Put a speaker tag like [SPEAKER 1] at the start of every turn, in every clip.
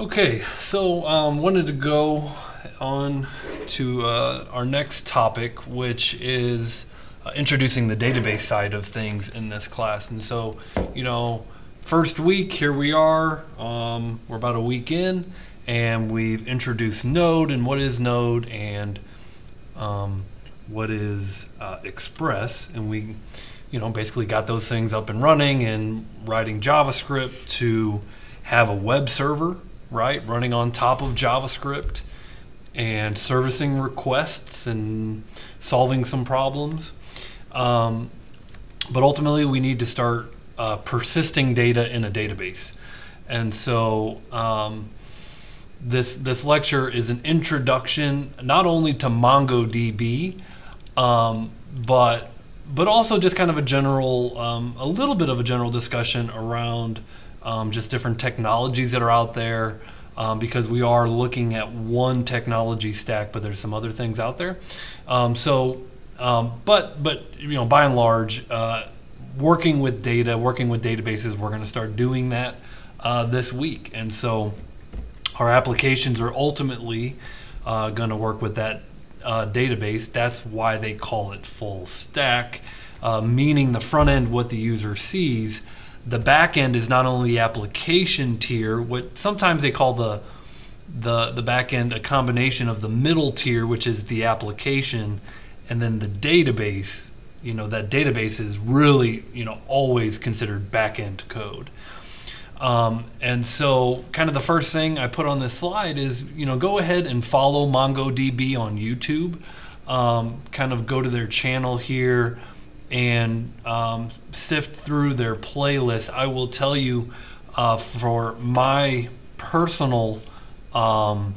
[SPEAKER 1] Okay, so um, wanted to go on to uh, our next topic, which is uh, introducing the database side of things in this class. And so, you know, first week here we are. Um, we're about a week in, and we've introduced Node and what is Node and um, what is uh, Express, and we, you know, basically got those things up and running and writing JavaScript to have a web server, right, running on top of JavaScript and servicing requests and solving some problems. Um, but ultimately, we need to start uh, persisting data in a database. And so, um, this this lecture is an introduction not only to MongoDB, um, but but also just kind of a general, um, a little bit of a general discussion around um, just different technologies that are out there. Um, because we are looking at one technology stack, but there's some other things out there. Um, so, um, but but you know, by and large, uh, working with data, working with databases, we're going to start doing that uh, this week, and so our applications are ultimately uh, going to work with that uh, database. That's why they call it full stack, uh, meaning the front end, what the user sees. The back end is not only the application tier, what sometimes they call the the the back end a combination of the middle tier, which is the application, and then the database. You know that database is really you know always considered back end code. Um, and so, kind of the first thing I put on this slide is, you know, go ahead and follow MongoDB on YouTube. Um, kind of go to their channel here and um, sift through their playlist. I will tell you, uh, for my personal, um,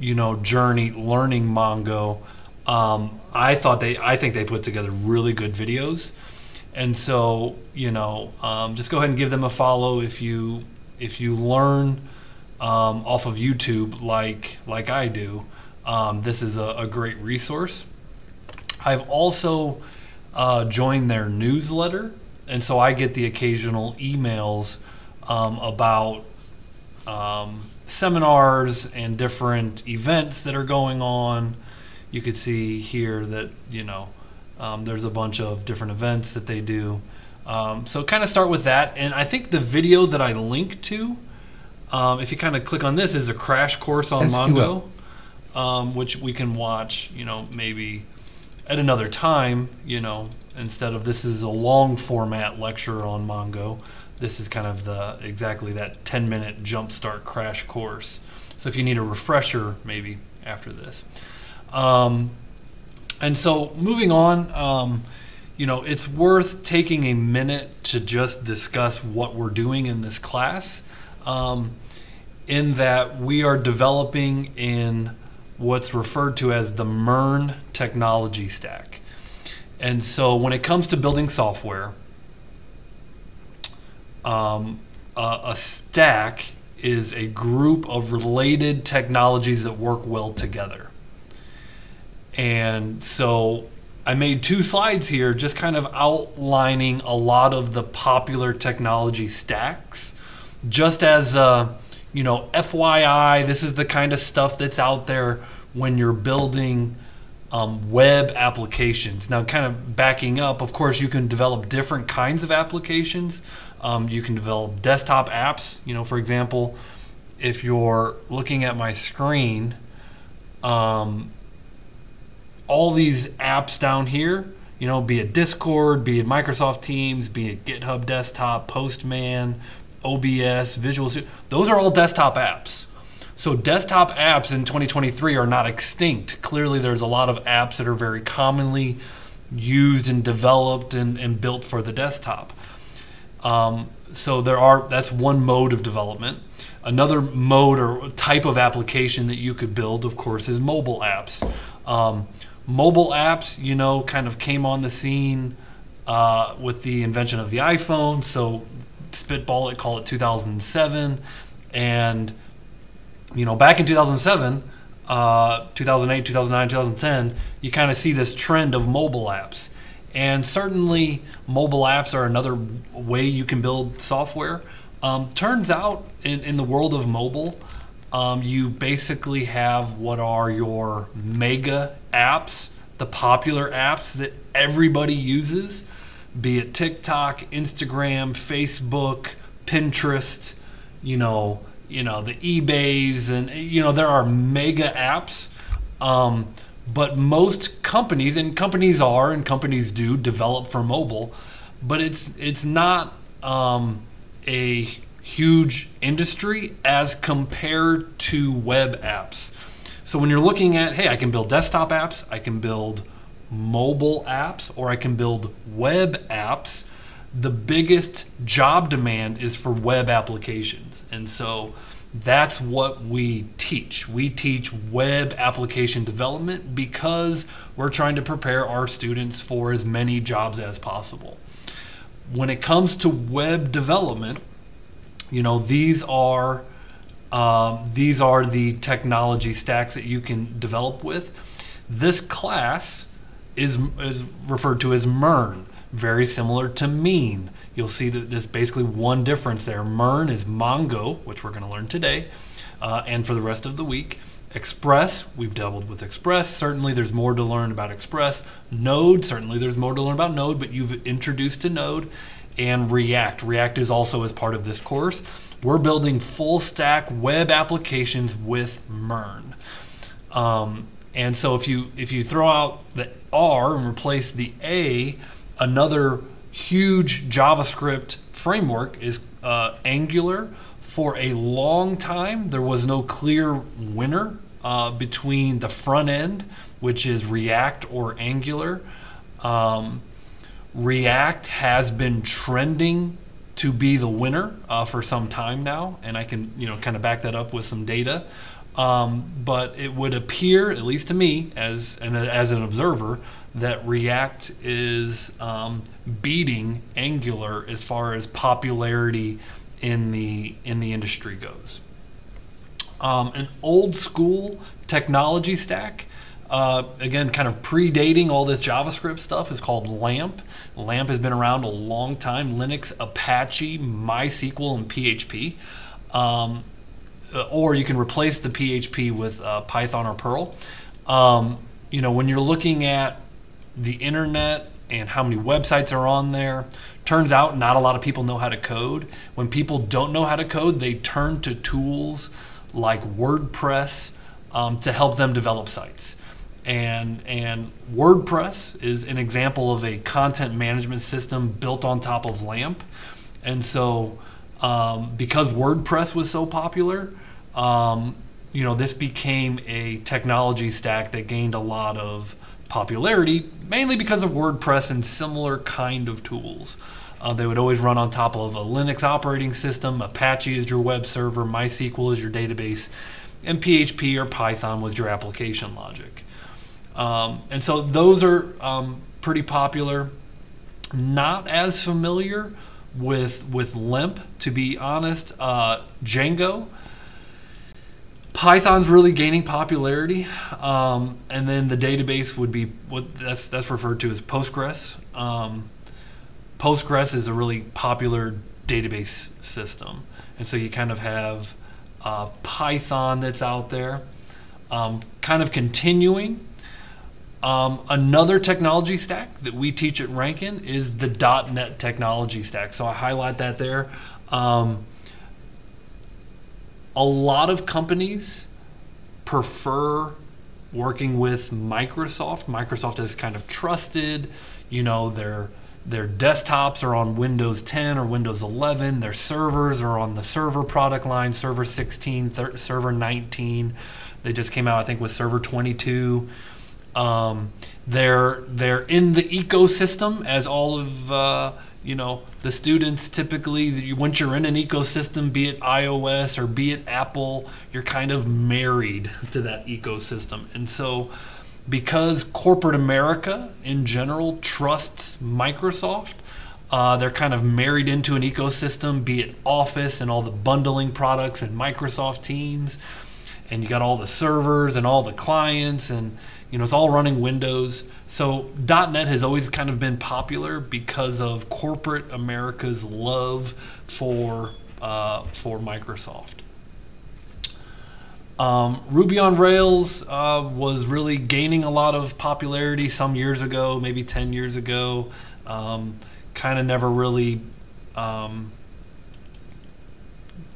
[SPEAKER 1] you know, journey learning Mongo, um, I thought they, I think they put together really good videos. And so, you know, um, just go ahead and give them a follow if you if you learn um, off of YouTube like like I do. Um, this is a, a, great resource. I've also uh, joined their newsletter, and so I get the occasional emails um, about um, seminars and different events that are going on. You could see here that you know um, there's a bunch of different events that they do. Um, so kind of start with that. And I think the video that I link to, um, if you kind of click on this, is a crash course on Mongo, um, which we can watch, you know, maybe at another time, you know, instead of this is a long format lecture on Mongo. This is kind of the exactly that 10 minute jumpstart crash course. So if you need a refresher, maybe after this. Um, and so moving on, um, you know, it's worth taking a minute to just discuss what we're doing in this class. Um, in that we are developing in what's referred to as the MERN technology stack. And so when it comes to building software, um, a, a stack is a group of related technologies that work well together. And so I made two slides here just kind of outlining a lot of the popular technology stacks. Just as, uh, you know, FYI, this is the kind of stuff that's out there when you're building um, web applications. Now, kind of backing up, of course, you can develop different kinds of applications. Um, you can develop desktop apps. You know, for example, if you're looking at my screen, um, all these apps down here, you know, be it Discord, be it Microsoft Teams, be it GitHub Desktop, Postman, OBS, Visual Studio, those are all desktop apps. So desktop apps in 2023 are not extinct. Clearly, there's a lot of apps that are very commonly used and developed and, and built for the desktop. Um, so there are that's one mode of development. Another mode or type of application that you could build, of course, is mobile apps. Um, mobile apps, you know, kind of came on the scene uh, with the invention of the iPhone. So spitball it, call it 2007, and you know, back in 2007, uh, 2008, 2009, 2010, you kind of see this trend of mobile apps. And certainly, mobile apps are another way you can build software. Um, turns out, in, in the world of mobile, um, you basically have what are your mega apps, the popular apps that everybody uses, be it TikTok, Instagram, Facebook, Pinterest, you know, you know the eBays, and you know there are mega apps. Um, but most companies, and companies are, and companies do develop for mobile, but it's it's not um, a huge industry as compared to web apps. So when you're looking at, hey, I can build desktop apps, I can build mobile apps, or I can build web apps, the biggest job demand is for web applications. And so that's what we teach. We teach web application development because we're trying to prepare our students for as many jobs as possible. When it comes to web development, you know, these are um, these are the technology stacks that you can develop with. This class is, is referred to as MERN, very similar to MEAN. You'll see that there's basically one difference there. MERN is Mongo, which we're going to learn today, uh, and for the rest of the week. Express, we've doubled with Express. Certainly, there's more to learn about Express. Node, certainly, there's more to learn about Node, but you've introduced to Node. And React. React is also as part of this course. We're building full stack web applications with MERN. Um, and so if you if you throw out the R and replace the A, another huge JavaScript framework is uh, Angular. For a long time, there was no clear winner uh, between the front end, which is React or Angular. Um, React has been trending to be the winner uh, for some time now, and I can you know kind of back that up with some data. Um, but it would appear, at least to me, as and as an observer, that React is um, beating Angular as far as popularity in the in the industry goes. Um, an old school technology stack, uh, again, kind of predating all this JavaScript stuff, is called LAMP. LAMP has been around a long time. Linux, Apache, MySQL, and PHP. Um, or you can replace the PHP with uh, Python or Perl. Um, you know, when you're looking at the internet and how many websites are on there, turns out not a lot of people know how to code. When people don't know how to code, they turn to tools like WordPress um, to help them develop sites. And, and WordPress is an example of a content management system built on top of LAMP. And so, um, because WordPress was so popular, um, you know, this became a technology stack that gained a lot of popularity, mainly because of WordPress and similar kind of tools. Uh, they would always run on top of a Linux operating system. Apache is your web server, MySQL is your database, and PHP or Python was your application logic. Um, and so those are um, pretty popular. Not as familiar with with LIMP, to be honest. Uh, Django Python's really gaining popularity, um, and then the database would be what that's that's referred to as Postgres. Um, Postgres is a really popular database system, and so you kind of have uh, Python that's out there, um, kind of continuing. Um, another technology stack that we teach at Rankin is the .NET technology stack. So I highlight that there. Um, a lot of companies prefer working with Microsoft. Microsoft is kind of trusted. You know, their their desktops are on Windows 10 or Windows 11. Their servers are on the server product line, Server 16, thir- Server 19. They just came out, I think, with Server 22. Um, they're they're in the ecosystem as all of uh, you know the students typically once you're in an ecosystem be it ios or be it apple you're kind of married to that ecosystem. And so because corporate america in general trusts microsoft uh, they're kind of married into an ecosystem be it office and all the bundling products and microsoft teams and you got all the servers and all the clients and you know it's all running windows so net has always kind of been popular because of corporate america's love for uh, for microsoft Um, Ruby on Rails uh, was really gaining a lot of popularity some years ago, maybe 10 years ago. Um, kind of never really um,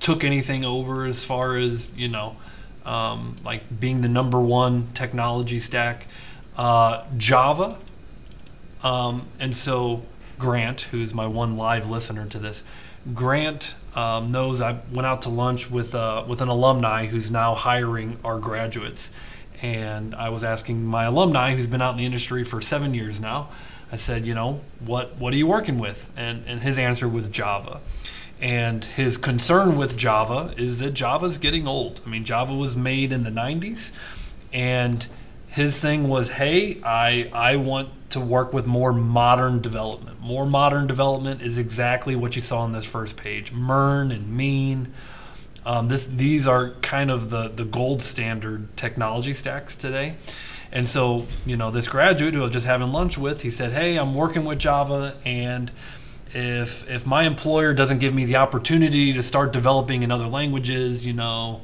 [SPEAKER 1] took anything over as far as, you know, um, like being the number one technology stack. Uh, Java. Um, and so Grant, who's my one live listener to this, Grant um, knows I went out to lunch with uh, with an alumni who's now hiring our graduates, and I was asking my alumni who's been out in the industry for seven years now. I said, you know, what what are you working with? And and his answer was Java. And his concern with Java is that Java's getting old. I mean, Java was made in the 90s, and his thing was, hey, I I want to work with more modern development. More modern development is exactly what you saw on this first page. MERN and mean. Um, this these are kind of the the gold standard technology stacks today. And so, you know, this graduate who I was just having lunch with, he said, "Hey, I'm working with Java and if if my employer doesn't give me the opportunity to start developing in other languages, you know,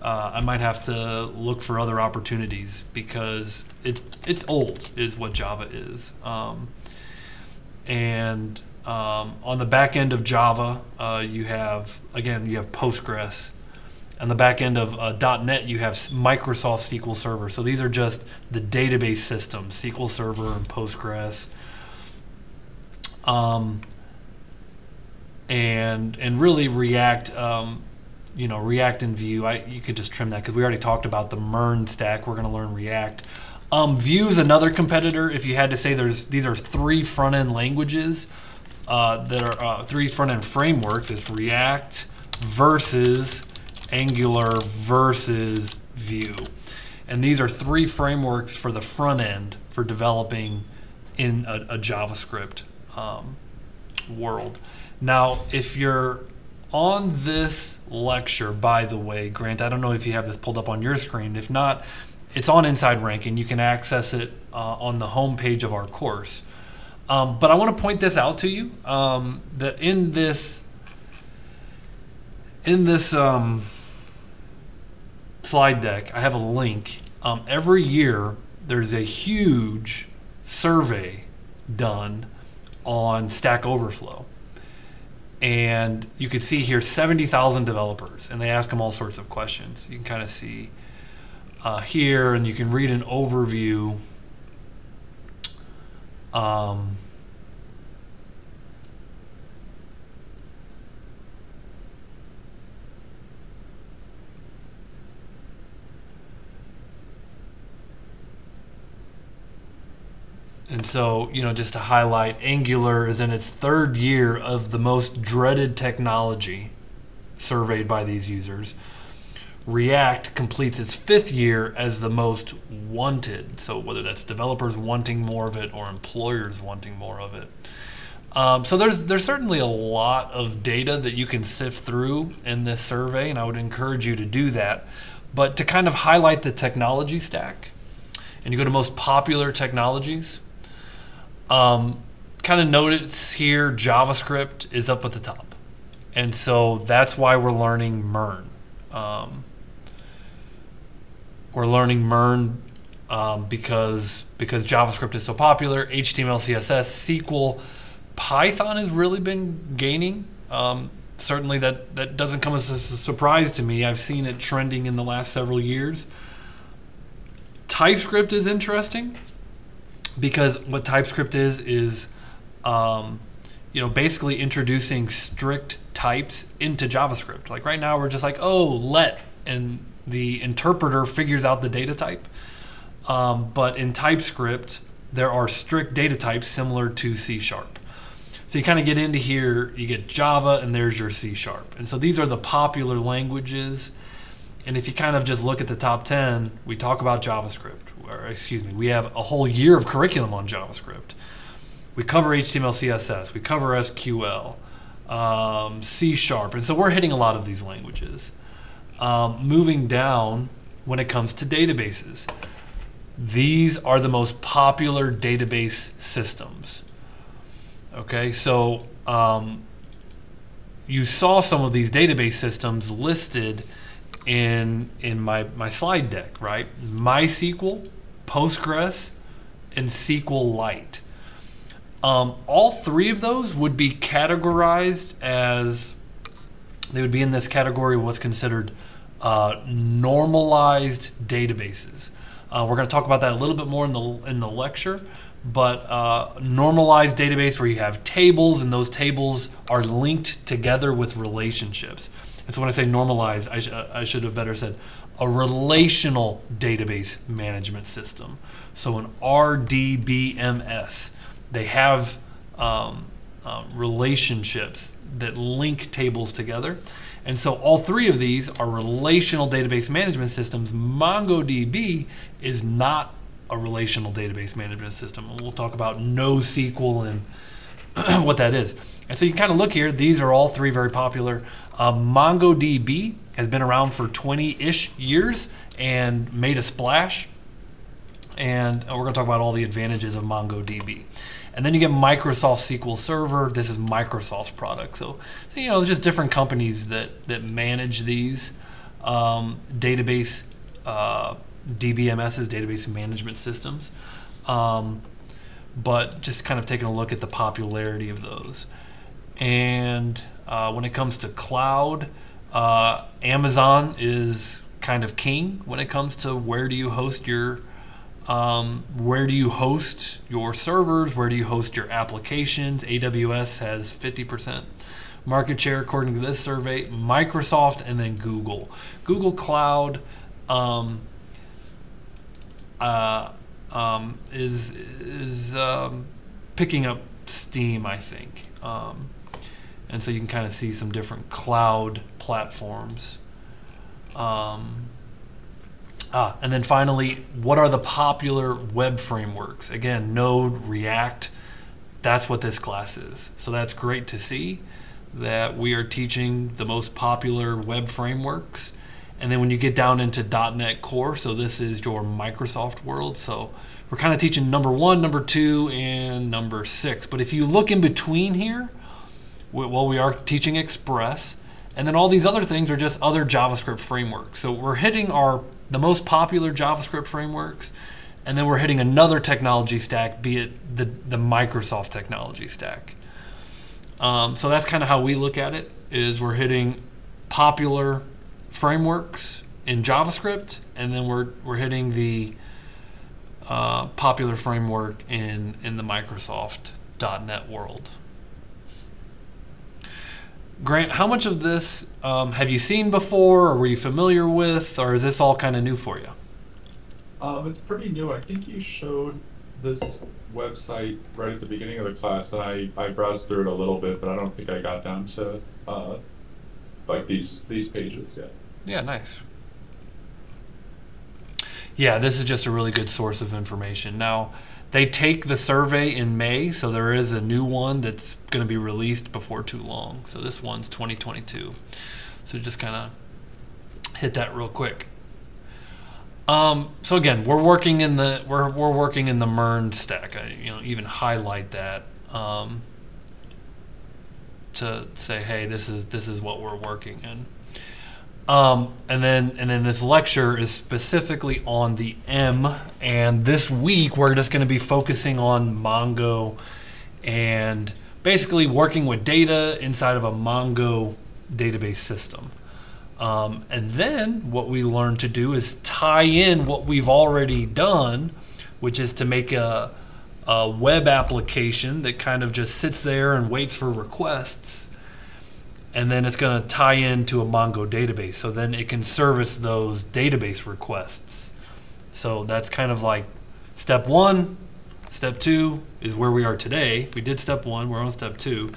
[SPEAKER 1] uh, I might have to look for other opportunities because it's it's old is what Java is. Um, and um, on the back end of Java, uh, you have again you have Postgres. On the back end of uh, .NET, you have Microsoft SQL Server. So these are just the database systems, SQL Server and Postgres. Um, and and really React um, you know React and Vue. I you could just trim that because we already talked about the MERN stack. We're going to learn React. Um, Vue is another competitor. If you had to say there's these are three front end languages uh, that are uh, three front end frameworks. It's React versus Angular versus Vue, and these are three frameworks for the front end for developing in a, a JavaScript um, world. Now, if you're on this lecture, by the way, Grant, I don't know if you have this pulled up on your screen. If not, it's on Inside Rankin. You can access it uh, on the home page of our course. Um, but I want to point this out to you um, that in this in this um, slide deck, I have a link. Um, every year, there's a huge survey done on Stack Overflow and you could see here 70,000 developers, and they ask them all sorts of questions. You can kind of see uh, here, and you can read an overview. Um, And so, you know, just to highlight, Angular is in its third year of the most dreaded technology surveyed by these users. React completes its fifth year as the most wanted. So, whether that's developers wanting more of it or employers wanting more of it. Um, so there's there's certainly a lot of data that you can sift through in this survey, and I would encourage you to do that. But to kind of highlight the technology stack, and you go to most popular technologies, um, kind of notice here JavaScript is up at the top. And so that's why we're learning MERN. Um, we're learning MERN um, because because JavaScript is so popular. HTML, CSS, SQL, Python has really been gaining. Um, certainly, that that doesn't come as a surprise to me. I've seen it trending in the last several years. TypeScript is interesting because what TypeScript is is um, you know basically introducing strict types into JavaScript. Like right now we're just like oh let and the interpreter figures out the data type. Um, but in TypeScript there are strict data types similar to C sharp. So you kind of get into here, you get Java, and there's your C sharp. And so these are the popular languages. And if you kind of just look at the top 10, we talk about JavaScript or excuse me, we have a whole year of curriculum on JavaScript. We cover HTML, CSS, we cover SQL, um, C Sharp, and so we're hitting a lot of these languages. Um, moving down, when it comes to databases, these are the most popular database systems. Okay, so um, you saw some of these database systems listed in in my my slide deck, right? MySQL, Postgres, and SQLite. Um, all three of those would be categorized as they would be in this category of what's considered uh, normalized databases. Uh, we're going to talk about that a little bit more in the in the lecture, but uh, normalized database where you have tables and those tables are linked together with relationships. And so when I say normalized, I, sh I should have better said a relational database management system. So an RDBMS. They have um, uh, relationships that link tables together. And so all three of these are relational database management systems. MongoDB is not a relational database management system. And we'll talk about NoSQL and what that is. And so you kind of look here, these are all three very popular. Uh, MongoDB has been around for 20-ish years and made a splash. And we're going to talk about all the advantages of MongoDB. And then you get Microsoft SQL Server. This is Microsoft's product. So, you know, just different companies that, that manage these um, database uh, DBMSs, database management systems. Um, but just kind of taking a look at the popularity of those. And uh, when it comes to cloud, uh, Amazon is kind of king when it comes to where do you host your um, where do you host your servers? Where do you host your applications? AWS has 50% market share according to this survey. Microsoft and then Google. Google Cloud um, uh, um, is is um, picking up steam, I think. Um, and so you can kind of see some different cloud platforms. Um, ah, and then finally, what are the popular web frameworks? Again, Node, React, that's what this class is. So that's great to see that we are teaching the most popular web frameworks. And then when you get down into .NET Core, so this is your Microsoft world. So we're kind of teaching number one, number two, and number six. But if you look in between here, well, we are teaching Express, and then all these other things are just other JavaScript frameworks. So we're hitting our the most popular JavaScript frameworks, and then we're hitting another technology stack, be it the, the Microsoft technology stack. Um, so that's kind of how we look at it, is we're hitting popular frameworks in JavaScript, and then we're, we're hitting the uh, popular framework in, in the Microsoft .NET world. Grant, how much of this um, have you seen before, or were you familiar with, or is this all kind of new for you?
[SPEAKER 2] Um, it's pretty new. I think you showed this website right at the beginning of the class, and I, I browsed through it a little bit, but I don't think I got down to uh, like these these pages yet.
[SPEAKER 1] Yeah, nice. Yeah, this is just a really good source of information. Now, they take the survey in May, so there is a new one that's going to be released before too long. So this one's 2022. So just kind of hit that real quick. Um, so again, we're working in the we're we're working in the MERN stack. I you know even highlight that um, to say, hey, this is this is what we're working in. Um, and then and then this lecture is specifically on the M. And this week we're just going to be focusing on Mongo and basically working with data inside of a Mongo database system. Um, and then what we learn to do is tie in what we've already done, which is to make a, a web application that kind of just sits there and waits for requests and then it's going to tie into a Mongo database. So then it can service those database requests. So that's kind of like step one. Step two is where we are today. We did step one, we're on step two.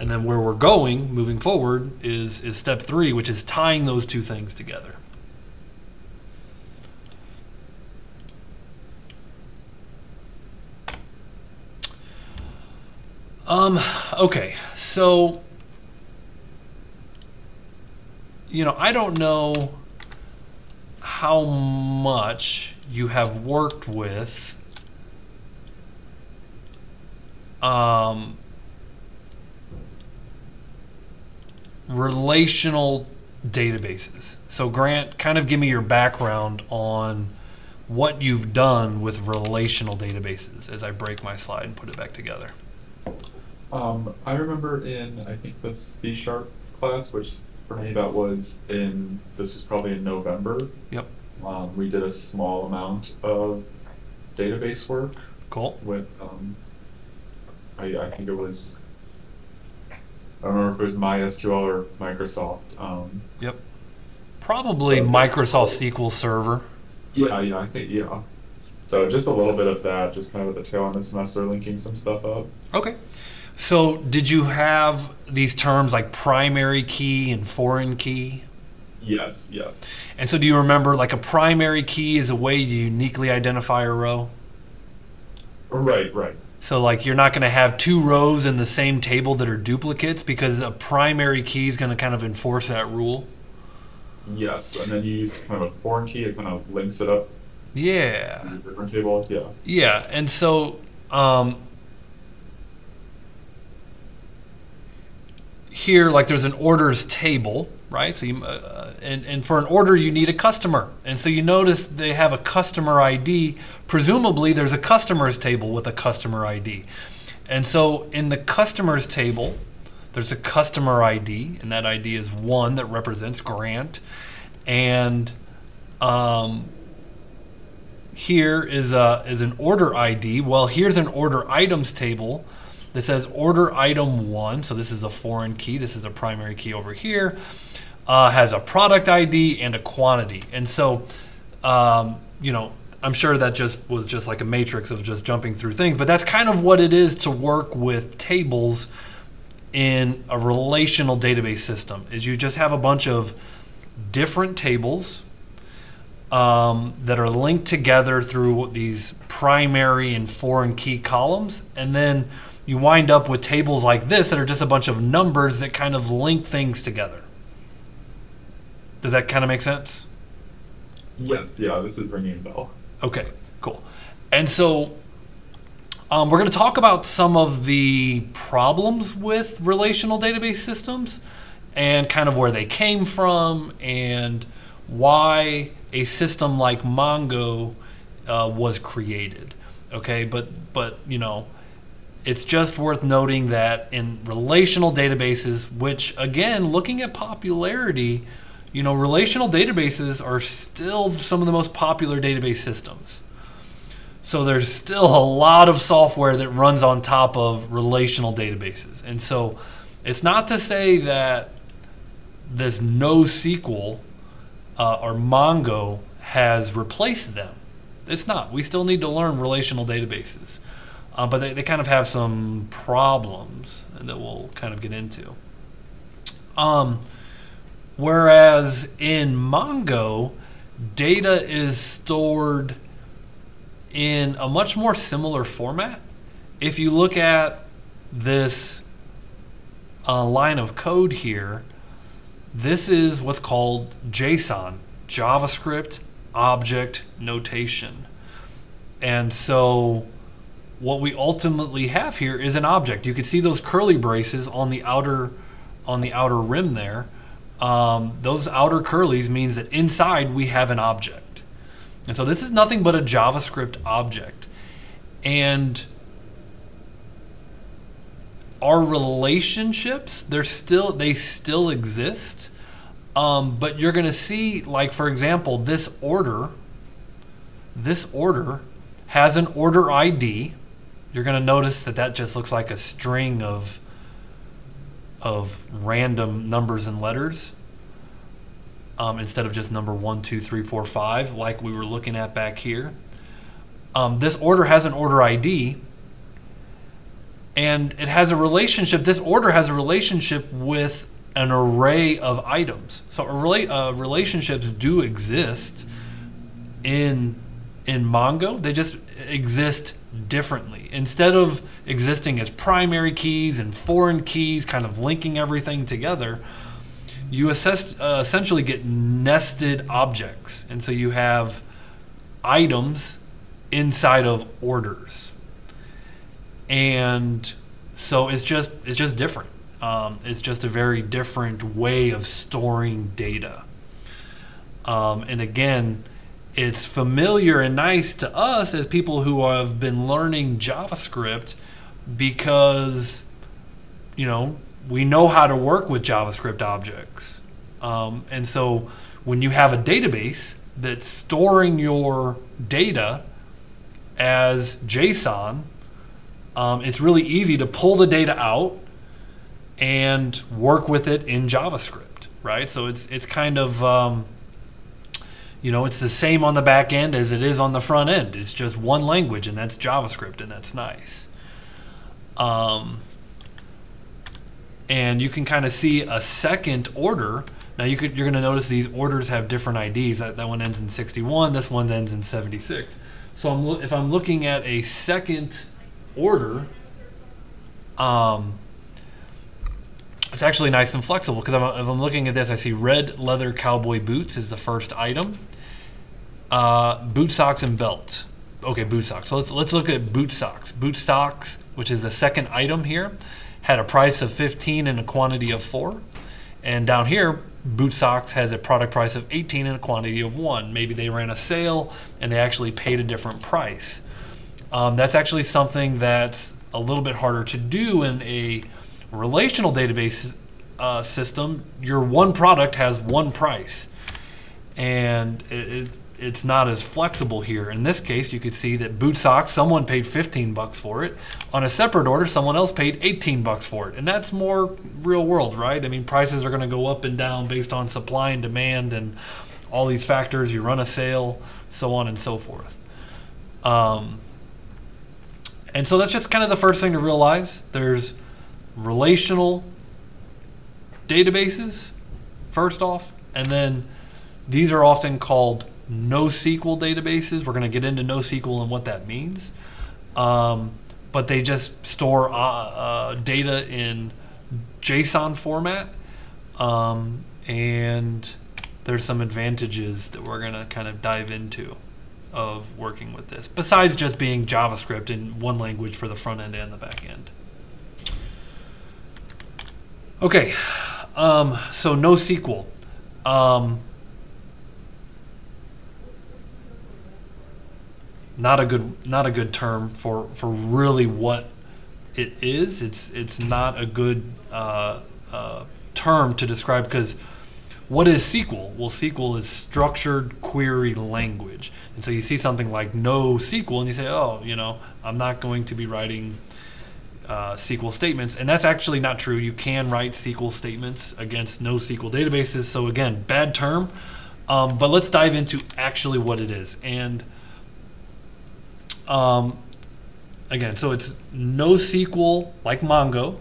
[SPEAKER 1] And then where we're going moving forward is, is step three, which is tying those two things together. Um, okay, so you know, I don't know how much you have worked with um, relational databases. So, Grant, kind of give me your background on what you've done with relational databases as I break my slide and put it back together.
[SPEAKER 2] Um, I remember in, I think, the C Sharp class, which for me that was in, this is probably in November.
[SPEAKER 1] Yep.
[SPEAKER 2] Um, we did a small amount of database work
[SPEAKER 1] Cool.
[SPEAKER 2] with, um, I, I think it was, I don't remember if it was MySQL or Microsoft. Um,
[SPEAKER 1] Yep. Probably
[SPEAKER 2] So-
[SPEAKER 1] Microsoft SQL Server.
[SPEAKER 2] yeah, yeah, I think, yeah. So just a little bit of that, just kind of at the tail end of the semester, linking some stuff up.
[SPEAKER 1] Okay. So, did you have these terms like primary key and foreign key?
[SPEAKER 2] Yes, yes.
[SPEAKER 1] And so, do you remember like a primary key is a way you uniquely identify a row?
[SPEAKER 2] Right, right.
[SPEAKER 1] So, like, you're not going to have two rows in the same table that are duplicates because a primary key is going to kind of enforce that rule.
[SPEAKER 2] Yes, and then you use kind of a foreign key, it kind of links it up
[SPEAKER 1] Yeah.
[SPEAKER 2] different table. Yeah.
[SPEAKER 1] Yeah. And so, um, here, like, there's an orders table, right? So, you, uh, and, and for an order, you need a customer. And so, you notice they have a customer ID. Presumably, there's a customers table with a customer ID. And so, in the customers table, there's a customer ID, and that ID is one that represents Grant. And um, here is a is an order ID. Well, here's an order items table that says order item one. So this is a foreign key. This is a primary key over here. Uh, has a product ID and a quantity. And so, um, you know, I'm sure that just was just like a matrix of just jumping through things. But that's kind of what it is to work with tables in a relational database system. Is you just have a bunch of different tables um, that are linked together through these primary and foreign key columns. And then you wind up with tables like this that are just a bunch of numbers that kind of link things together. Does that kind of make sense?
[SPEAKER 2] Yes, yeah, this is ringing a bell.
[SPEAKER 1] Okay, cool. And so um, we're going to talk about some of the problems with relational database systems and kind of where they came from and why a system like Mongo uh, was created. Okay, but but you know, it's just worth noting that in relational databases, which again, looking at popularity, you know, relational databases are still some of the most popular database systems. So there's still a lot of software that runs on top of relational databases. And so it's not to say that this NoSQL uh, or Mongo has replaced them. It's not. We still need to learn relational databases. Uh, but they, they kind of have some problems that we'll kind of get into. Um, whereas in Mongo, data is stored in a much more similar format. If you look at this uh, line of code here, this is what's called JSON, JavaScript Object Notation. And so what we ultimately have here is an object. You can see those curly braces on the outer on the outer rim there. Um, those outer curlies means that inside we have an object. And so this is nothing but a JavaScript object. And our relationships, they're still they still exist. Um, but you're going to see, like for example, this order. This order has an order ID. You're going to notice that that just looks like a string of of random numbers and letters um, instead of just number one, two, three, four, five, like we were looking at back here. Um, this order has an order ID, and it has a relationship. This order has a relationship with an array of items. So, uh, relationships do exist in in Mongo. They just exist differently. Instead of existing as primary keys and foreign keys, kind of linking everything together you assess, uh, essentially get nested objects. And so you have items inside of orders. And so it's just it's just different. Um, it's just a very different way of storing data. Um, and again, it's familiar and nice to us as people who have been learning JavaScript because, you know, we know how to work with JavaScript objects. Um, and so when you have a database that's storing your data as JSON, um, it's really easy to pull the data out and work with it in JavaScript, right? So it's it's kind of um, you know it's the same on the back end as it is on the front end. It's just one language, and that's JavaScript, and that's nice. Um, and you can kind of see a second order. Now you could you're going to notice these orders have different IDs. That, that one ends in 61. This one ends in 76. So I'm, if I'm looking at a second order, um, it's actually nice and flexible because if I'm looking at this, I see red leather cowboy boots is the first item. Uh, boot socks and belt. Okay, boot socks. So let's let's look at boot socks. Boot socks, which is the second item here, had a price of 15 and a quantity of four. And down here, boot socks has a product price of 18 and a quantity of one. Maybe they ran a sale and they actually paid a different price. Um, that's actually something that's a little bit harder to do in a relational database uh, system. Your one product has one price, and it, it, it's not as flexible here. In this case, you could see that boot socks, someone paid 15 bucks for it. On a separate order, someone else paid 18 bucks for it, and that's more real world, right? I mean, prices are going to go up and down based on supply and demand and all these factors. You run a sale, so on and so forth. Um, and so that's just kind of the first thing to realize. There's relational databases, first off, and then these are often called NoSQL databases. We're going to get into NoSQL and what that means. Um, but they just store uh, uh, data in JSON format. Um, and there's some advantages that we're going to kind of dive into of working with this, besides just being JavaScript in one language for the front end and the back end. Okay, um, so NoSQL. Um, not a good not a good term for for really what it is. It's it's not a good uh, uh, term to describe because what is SQL? Well, SQL is structured query language. And so you see something like NoSQL and you say, oh, you know, I'm not going to be writing uh, SQL statements. And that's actually not true. You can write SQL statements against NoSQL databases. So again, bad term. Um, but let's dive into actually what it is. And um, again, so it's NoSQL like Mongo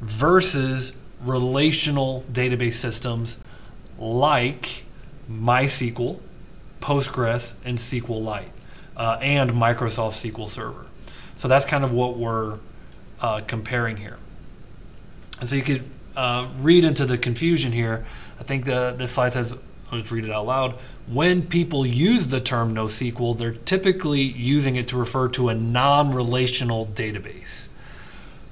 [SPEAKER 1] versus relational database systems like MySQL, Postgres, and SQLite, uh, and Microsoft SQL Server. So that's kind of what we're uh, comparing here. And so you could uh, read into the confusion here. I think the this slide says, I'll just read it out loud. When people use the term NoSQL, they're typically using it to refer to a non-relational database.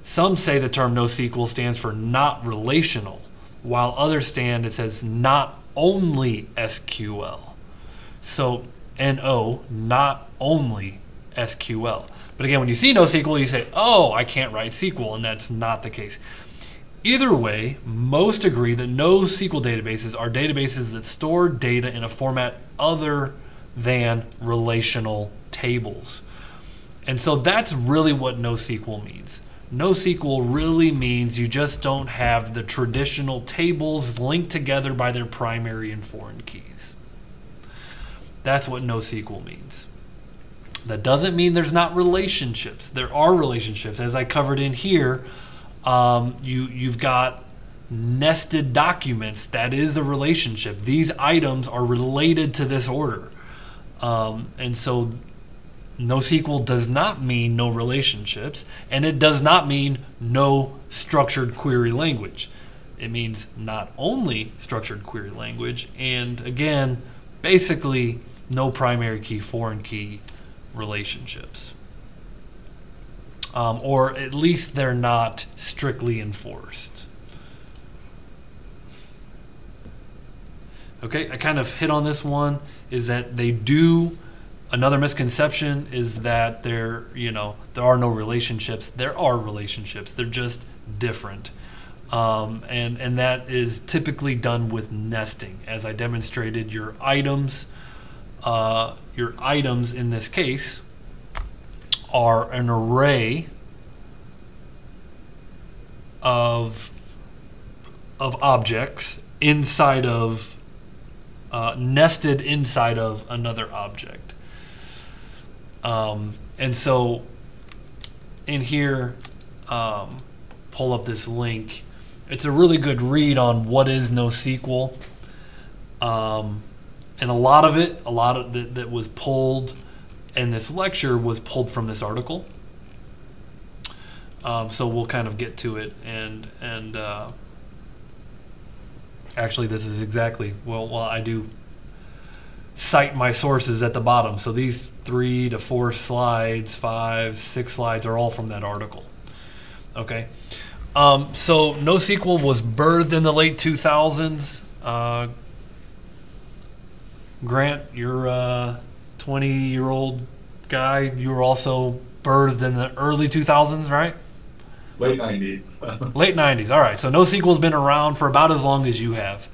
[SPEAKER 1] Some say the term NoSQL stands for not relational, while others stand it says not only SQL. So NO, not only SQL. But again, when you see NoSQL, you say, oh, I can't write SQL, and that's not the case. Either way, most agree that NoSQL databases are databases that store data in a format other than relational tables. And so that's really what NoSQL means. NoSQL really means you just don't have the traditional tables linked together by their primary and foreign keys. That's what NoSQL means. That doesn't mean there's not relationships. There are relationships. As I covered in here, um, you, you've got nested documents. That is a relationship. These items are related to this order. Um, and so no NoSQL does not mean no relationships, and it does not mean no structured query language. It means not only structured query language, and again, basically no primary key, foreign key relationships. Um, or at least they're not strictly enforced. Okay, I kind of hit on this one is that they do. Another misconception is that there, you know, there are no relationships. There are relationships. They're just different. Um, and and that is typically done with nesting, as I demonstrated. Your items, uh, your items in this case, are an array of of objects inside of uh, nested inside of another object. Um, and so in here, um, pull up this link. It's a really good read on what is NoSQL. Um, and a lot of it, a lot of that, that was pulled in this lecture was pulled from this article. Um, so we'll kind of get to it and and uh, actually this is exactly well well I do cite my sources at the bottom. So these three to four slides, five, six slides are all from that article. Okay. Um, so NoSQL was birthed in the late 2000s. Uh, Grant, you're a 20 year old guy. You were also birthed in the early 2000s, right?
[SPEAKER 2] Late 90s.
[SPEAKER 1] Late 90s. All right. So NoSQL's been around for about as long as you have.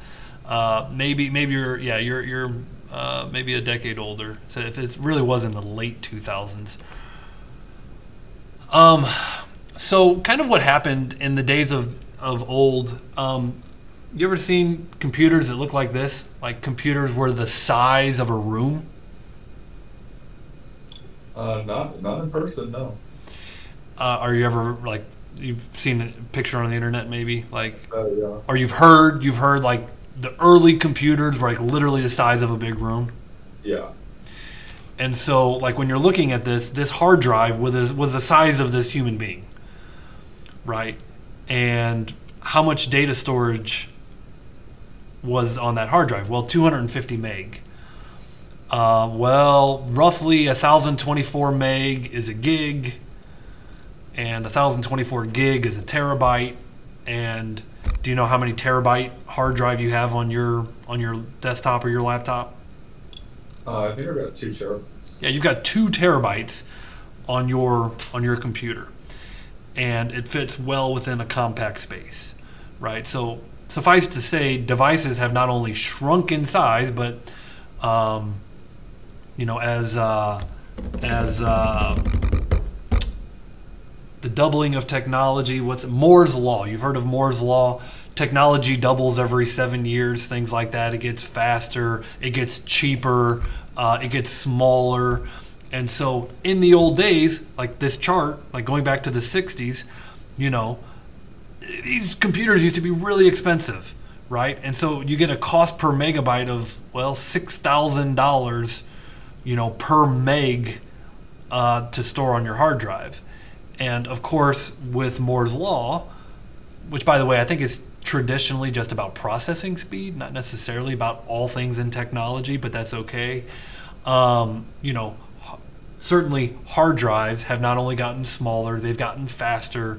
[SPEAKER 1] Uh, maybe maybe you're yeah you're you're uh, maybe a decade older. So if it really was in the late 2000s. Um, so kind of what happened in the days of of old. Um, you ever seen computers that look like this? Like computers were the size of a room.
[SPEAKER 2] Uh, not not in person, no.
[SPEAKER 1] Uh, are you ever like you've seen a picture on the internet maybe like
[SPEAKER 2] Uh, yeah.
[SPEAKER 1] or you've heard you've heard like the early computers were like literally the size of a big room.
[SPEAKER 2] Yeah.
[SPEAKER 1] And so, like when you're looking at this, this hard drive was was the size of this human being, right? And how much data storage was on that hard drive? Well, 250 meg. Uh, well, roughly 1,024 meg is a gig, and 1,024 gig is a terabyte. And do you know how many terabyte hard drive you have on your on your desktop or your laptop?
[SPEAKER 2] Uh, I think I've got two terabytes.
[SPEAKER 1] Yeah, you've got two terabytes on your on your computer, and it fits well within a compact space, right? So suffice to say, devices have not only shrunk in size, but um, you know, as uh, as uh, the doubling of technology, what's Moore's law? You've heard of Moore's law. Technology doubles every seven years, things like that. It gets faster, it gets cheaper, uh, it gets smaller. And so, in the old days, like this chart, like going back to the 60s, you know, these computers used to be really expensive, right? And so you get a cost per megabyte of, well, $6,000, you know, per meg uh, to store on your hard drive. And of course, with Moore's Law, which by the way, I think is traditionally just about processing speed, not necessarily about all things in technology, but that's okay. Um, you know, certainly hard drives have not only gotten smaller, they've gotten faster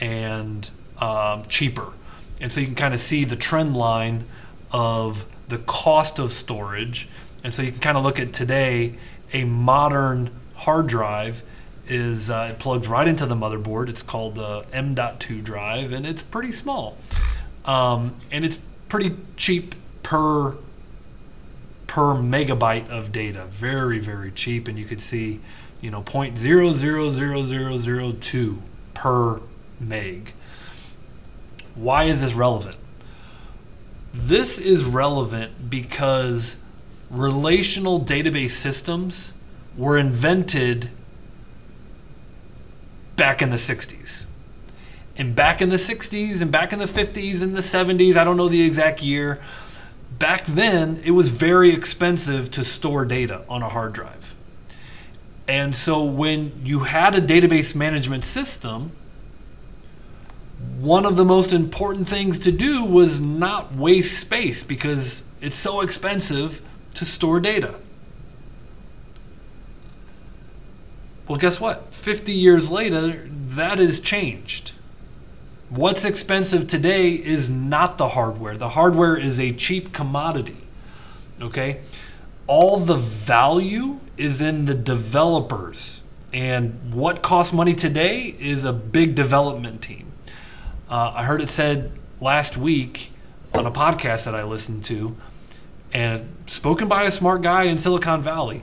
[SPEAKER 1] and um, cheaper. And so you can kind of see the trend line of the cost of storage. And so you can kind of look at today, a modern hard drive is uh, it plugs right into the motherboard. It's called the M.2 drive, and it's pretty small, um, and it's pretty cheap per per megabyte of data. Very very cheap, and you could see, you know, point zero zero zero zero zero two per meg. Why is this relevant? This is relevant because relational database systems were invented back in the 60s. And back in the 60s and back in the 50s and the 70s, I don't know the exact year, back then it was very expensive to store data on a hard drive. And so when you had a database management system, one of the most important things to do was not waste space because it's so expensive to store data. Well, guess what? 50 years later, that is changed. What's expensive today is not the hardware. The hardware is a cheap commodity. Okay? All the value is in the developers. And what costs money today is a big development team. Uh, I heard it said last week on a podcast that I listened to, and spoken by a smart guy in Silicon Valley,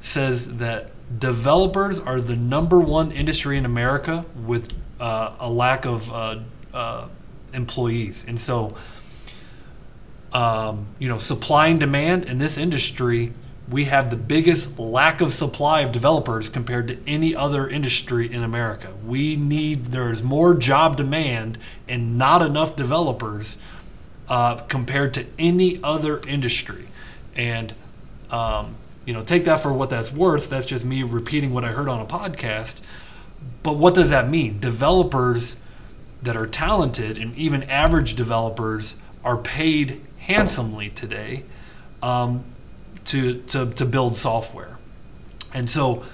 [SPEAKER 1] says that developers are the number one industry in America with uh, a lack of uh, uh, employees. And so, um, you know, supply and demand in this industry, we have the biggest lack of supply of developers compared to any other industry in America. We need, there's more job demand and not enough developers uh, compared to any other industry. And, um, you know, take that for what that's worth. That's just me repeating what I heard on a podcast. But what does that mean? Developers that are talented and even average developers are paid handsomely today um, to, to, to build software. And so,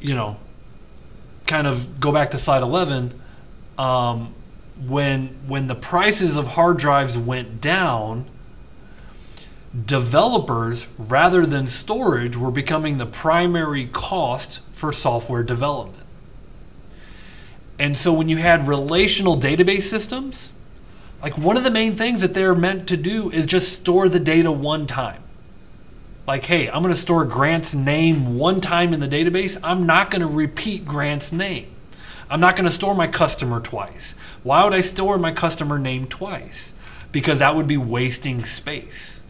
[SPEAKER 1] you know, kind of go back to slide 11. Um, when when the prices of hard drives went down, developers rather than storage were becoming the primary cost for software development. And so when you had relational database systems, like one of the main things that they're meant to do is just store the data one time. Like, hey, I'm going to store Grant's name one time in the database. I'm not going to repeat Grant's name. I'm not going to store my customer twice. Why would I store my customer name twice? Because that would be wasting space.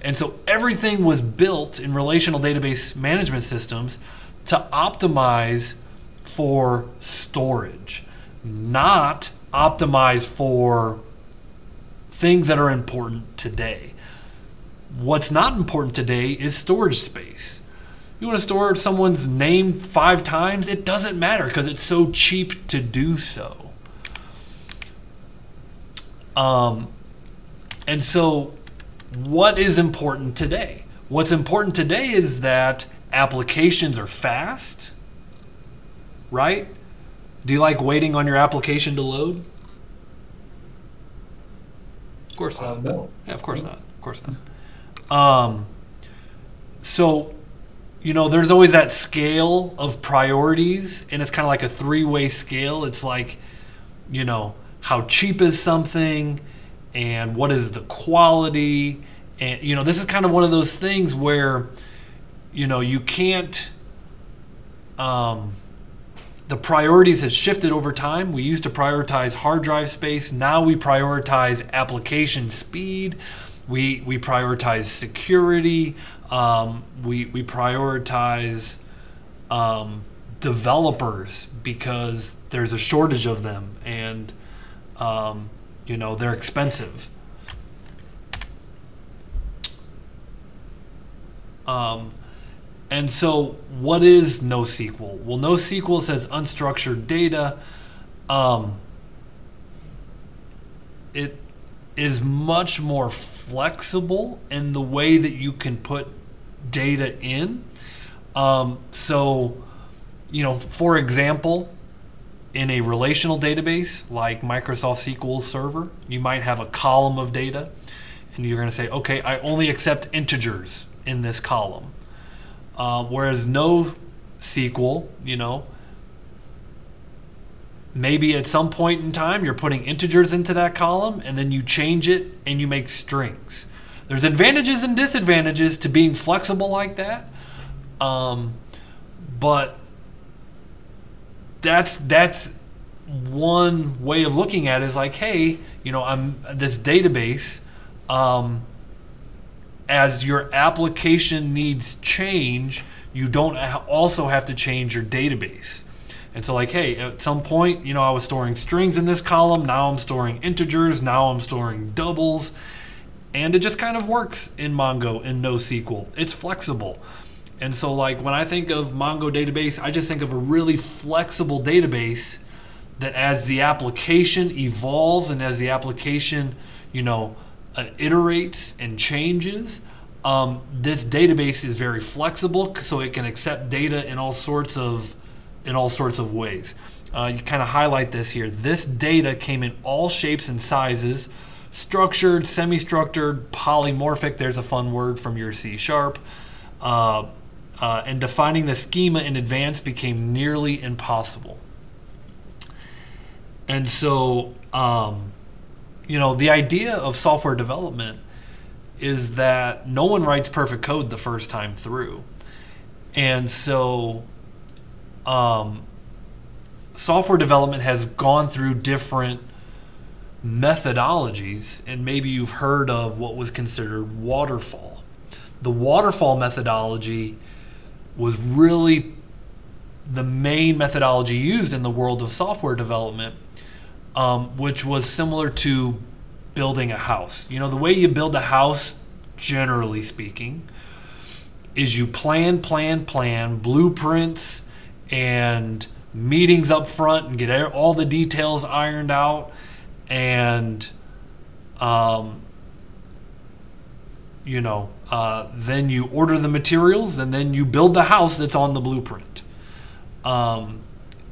[SPEAKER 1] And so everything was built in relational database management systems to optimize for storage, not optimize for things that are important today. What's not important today is storage space. You want to store someone's name five times? It doesn't matter because it's so cheap to do so. Um, and so, what is important today? What's important today is that applications are fast, right? Do you like waiting on your application to load? Of course not.
[SPEAKER 2] No.
[SPEAKER 1] Yeah, of course not. Of course not. Um, so, you know, there's always that scale of priorities, and it's kind of like a three way scale. It's like, you know, how cheap is something, and what is the quality. And, you know, this is kind of one of those things where, you know, you can't. Um, the priorities has shifted over time. We used to prioritize hard drive space. Now we prioritize application speed. We, we prioritize security. Um, we, we prioritize um, developers because there's a shortage of them and, um, you know, they're expensive. Um, and so, what is NoSQL? Well, NoSQL says unstructured data. Um, it is much more flexible in the way that you can put data in. Um, so, you know, for example, in a relational database like Microsoft SQL Server, you might have a column of data, and you're going to say, okay, I only accept integers in this column. Uh, whereas no SQL, you know, maybe at some point in time you're putting integers into that column and then you change it and you make strings. There's advantages and disadvantages to being flexible like that, um, but that's that's one way of looking at it is like, hey, you know, I'm this database. Um, as your application needs change, you don't also have to change your database. And so, like, hey, at some point, you know, I was storing strings in this column. Now I'm storing integers. Now I'm storing doubles. And it just kind of works in Mongo in NoSQL. It's flexible. And so, like, when I think of Mongo database, I just think of a really flexible database that as the application evolves and as the application, you know, uh, iterates and changes, um, this database is very flexible, so it can accept data in all sorts of in all sorts of ways. Uh, you kind of highlight this here. This data came in all shapes and sizes, structured, semi-structured, polymorphic. There's a fun word from your C sharp. Uh, uh, and defining the schema in advance became nearly impossible. And so, um, you know, the idea of software development is that no one writes perfect code the first time through. And so, um, software development has gone through different methodologies, and maybe you've heard of what was considered waterfall. The waterfall methodology was really the main methodology used in the world of software development, um, which was similar to building a house. You know, the way you build a house, generally speaking, is you plan, plan, plan, blueprints, and meetings up front and get all the details ironed out and um, you know uh, then you order the materials and then you build the house that's on the blueprint. Um,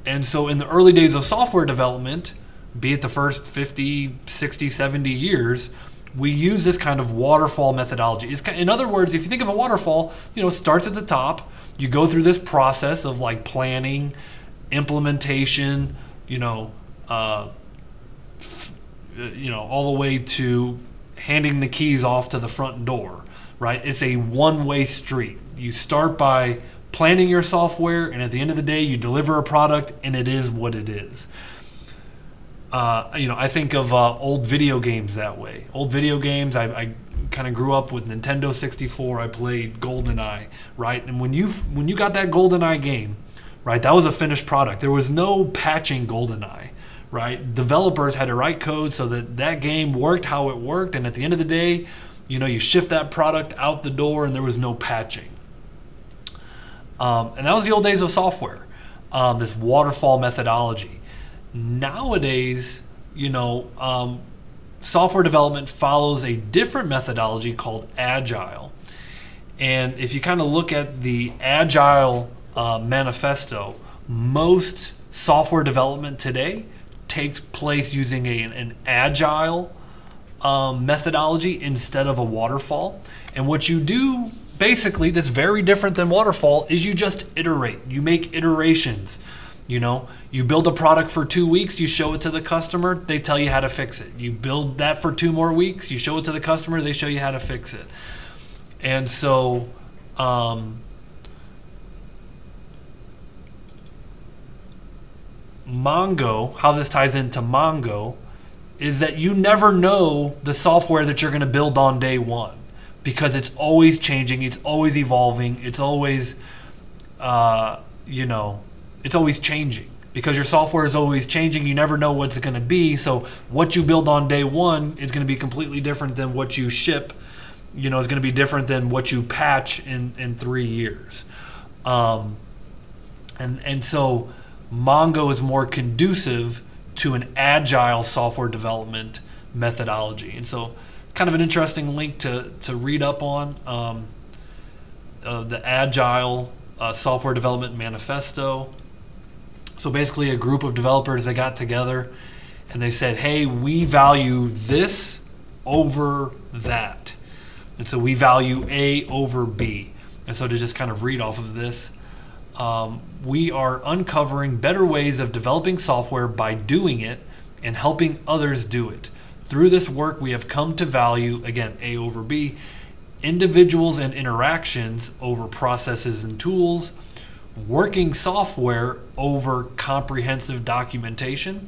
[SPEAKER 1] and so in the early days of software development be it the first 50 60 70 years we use this kind of waterfall methodology. It's, in other words if you think of a waterfall you know starts at the top. You go through this process of like planning implementation, you know, uh, you know, all the way to handing the keys off to the front door, right? It's a one-way street. You start by planning your software, and at the end of the day, you deliver a product, and it is what it is. Uh, you know, I think of uh, old video games that way. Old video games, I, I kind of grew up with Nintendo 64. I played GoldenEye, right? And when you when you got that GoldenEye game, right? That was a finished product. There was no patching GoldenEye, right? Developers had to write code so that that game worked how it worked, and at the end of the day, you know, you shift that product out the door, and there was no patching. Um, and that was the old days of software, um, this waterfall methodology. Nowadays, you know, um, software development follows a different methodology called agile. And if you kind of look at the agile uh, manifesto, most software development today takes place using a, an agile um, methodology instead of a waterfall. And what you do basically that's very different than waterfall is you just iterate. You make iterations. You know, you build a product for two weeks, you show it to the customer, they tell you how to fix it. You build that for two more weeks, you show it to the customer, they show you how to fix it. And so, um, Mongo, how this ties into Mongo, is that you never know the software that you're going to build on day one because it's always changing, it's always evolving, it's always, uh, you know, it's always changing because your software is always changing. You never know what's going to be. So what you build on day one is going to be completely different than what you ship. You know, is going to be different than what you patch in in three years. Um, and and so Mongo is more conducive to an agile software development methodology. And so, kind of an interesting link to, to read up on um, uh, the Agile uh, Software Development Manifesto. So, basically, a group of developers they got together and they said, hey, we value this over that. And so, we value A over B. And so, to just kind of read off of this, um, we are uncovering better ways of developing software by doing it and helping others do it. Through this work, we have come to value, again, A over B, individuals and interactions over processes and tools, working software over comprehensive documentation.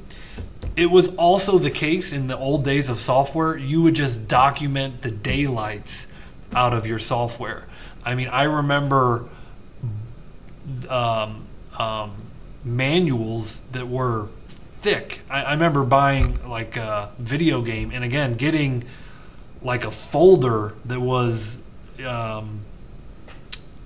[SPEAKER 1] It was also the case in the old days of software, you would just document the daylights out of your software. I mean, I remember um, um, manuals that were thick. I, I, remember buying like a video game, and again getting like a folder that was um,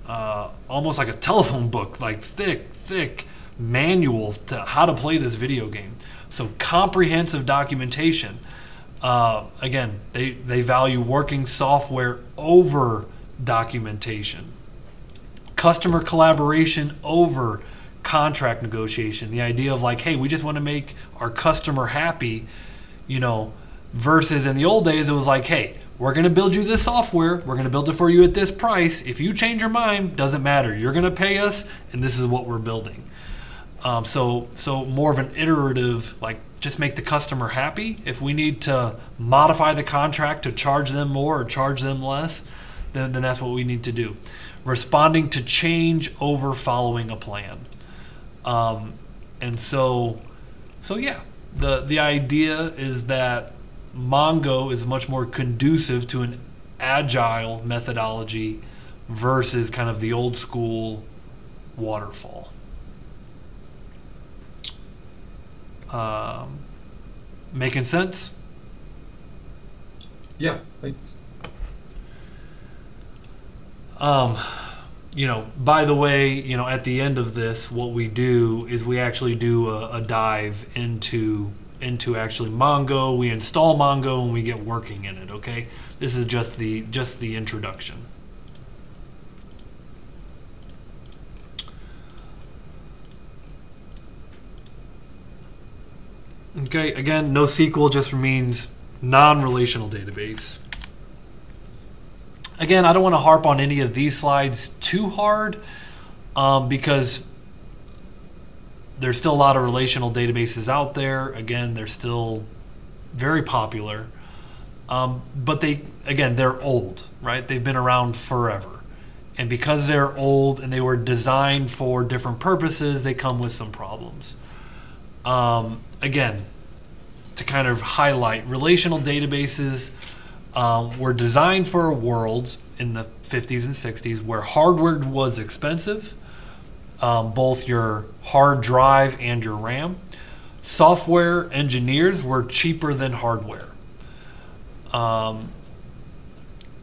[SPEAKER 1] uh, almost like a telephone book, like thick, thick manual to how to play this video game. So comprehensive documentation. Uh, again, they, they value working software over documentation customer collaboration over contract negotiation. The idea of like, hey, we just want to make our customer happy, you know, versus in the old days it was like, hey, we're going to build you this software, we're going to build it for you at this price. If you change your mind, doesn't matter. You're going to pay us, and this is what we're building. Um, so, so more of an iterative, like just make the customer happy. If we need to modify the contract to charge them more or charge them less, then, then that's what we need to do. Responding to change over following a plan. Um, and so, so yeah, the the idea is that Mongo is much more conducive to an agile methodology versus kind of the old school waterfall. Um, making sense?
[SPEAKER 2] Yeah, thanks.
[SPEAKER 1] Um, you know, by the way, you know, at the end of this, what we do is we actually do a, a dive into into actually Mongo. We install Mongo and we get working in it. Okay, this is just the just the introduction. Okay, again, NoSQL just means non-relational database. Again, I don't want to harp on any of these slides too hard um, because there's still a lot of relational databases out there. Again, they're still very popular. Um, but they, again, they're old, right? They've been around forever. And because they're old and they were designed for different purposes, they come with some problems. Um, again, to kind of highlight, relational databases um, were designed for a world in the 50s and 60s where hardware was expensive, um, both your hard drive and your RAM. Software engineers were cheaper than hardware. Um,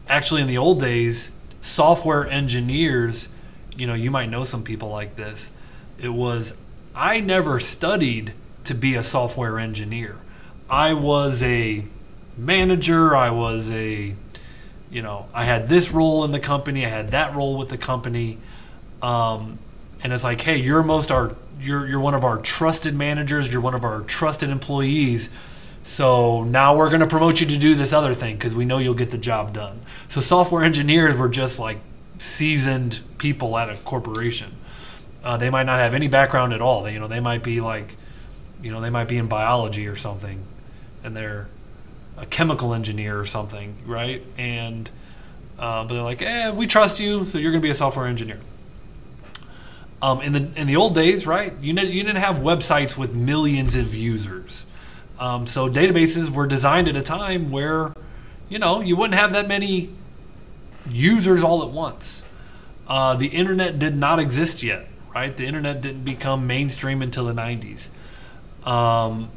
[SPEAKER 1] actually, in the old days, software engineers, you know, you might know some people like this. It was, I never studied to be a software engineer. I was a manager, I was a, you know, I had this role in the company, I had that role with the company. Um, and it's like, hey, you're most our, you're, you're one of our trusted managers, you're one of our trusted employees. So now we're going to promote you to do this other thing because we know you'll get the job done. So software engineers were just like seasoned people at a corporation. Uh, they might not have any background at all. They, you know, they might be like, you know, they might be in biology or something, and they're a chemical engineer or something, right? And uh, but they're like, eh, we trust you, so you're going to be a software engineer. Um, in the in the old days, right? You didn't you didn't have websites with millions of users, um, so databases were designed at a time where, you know, you wouldn't have that many users all at once. Uh, the internet did not exist yet, right? The internet didn't become mainstream until the 90s. Um,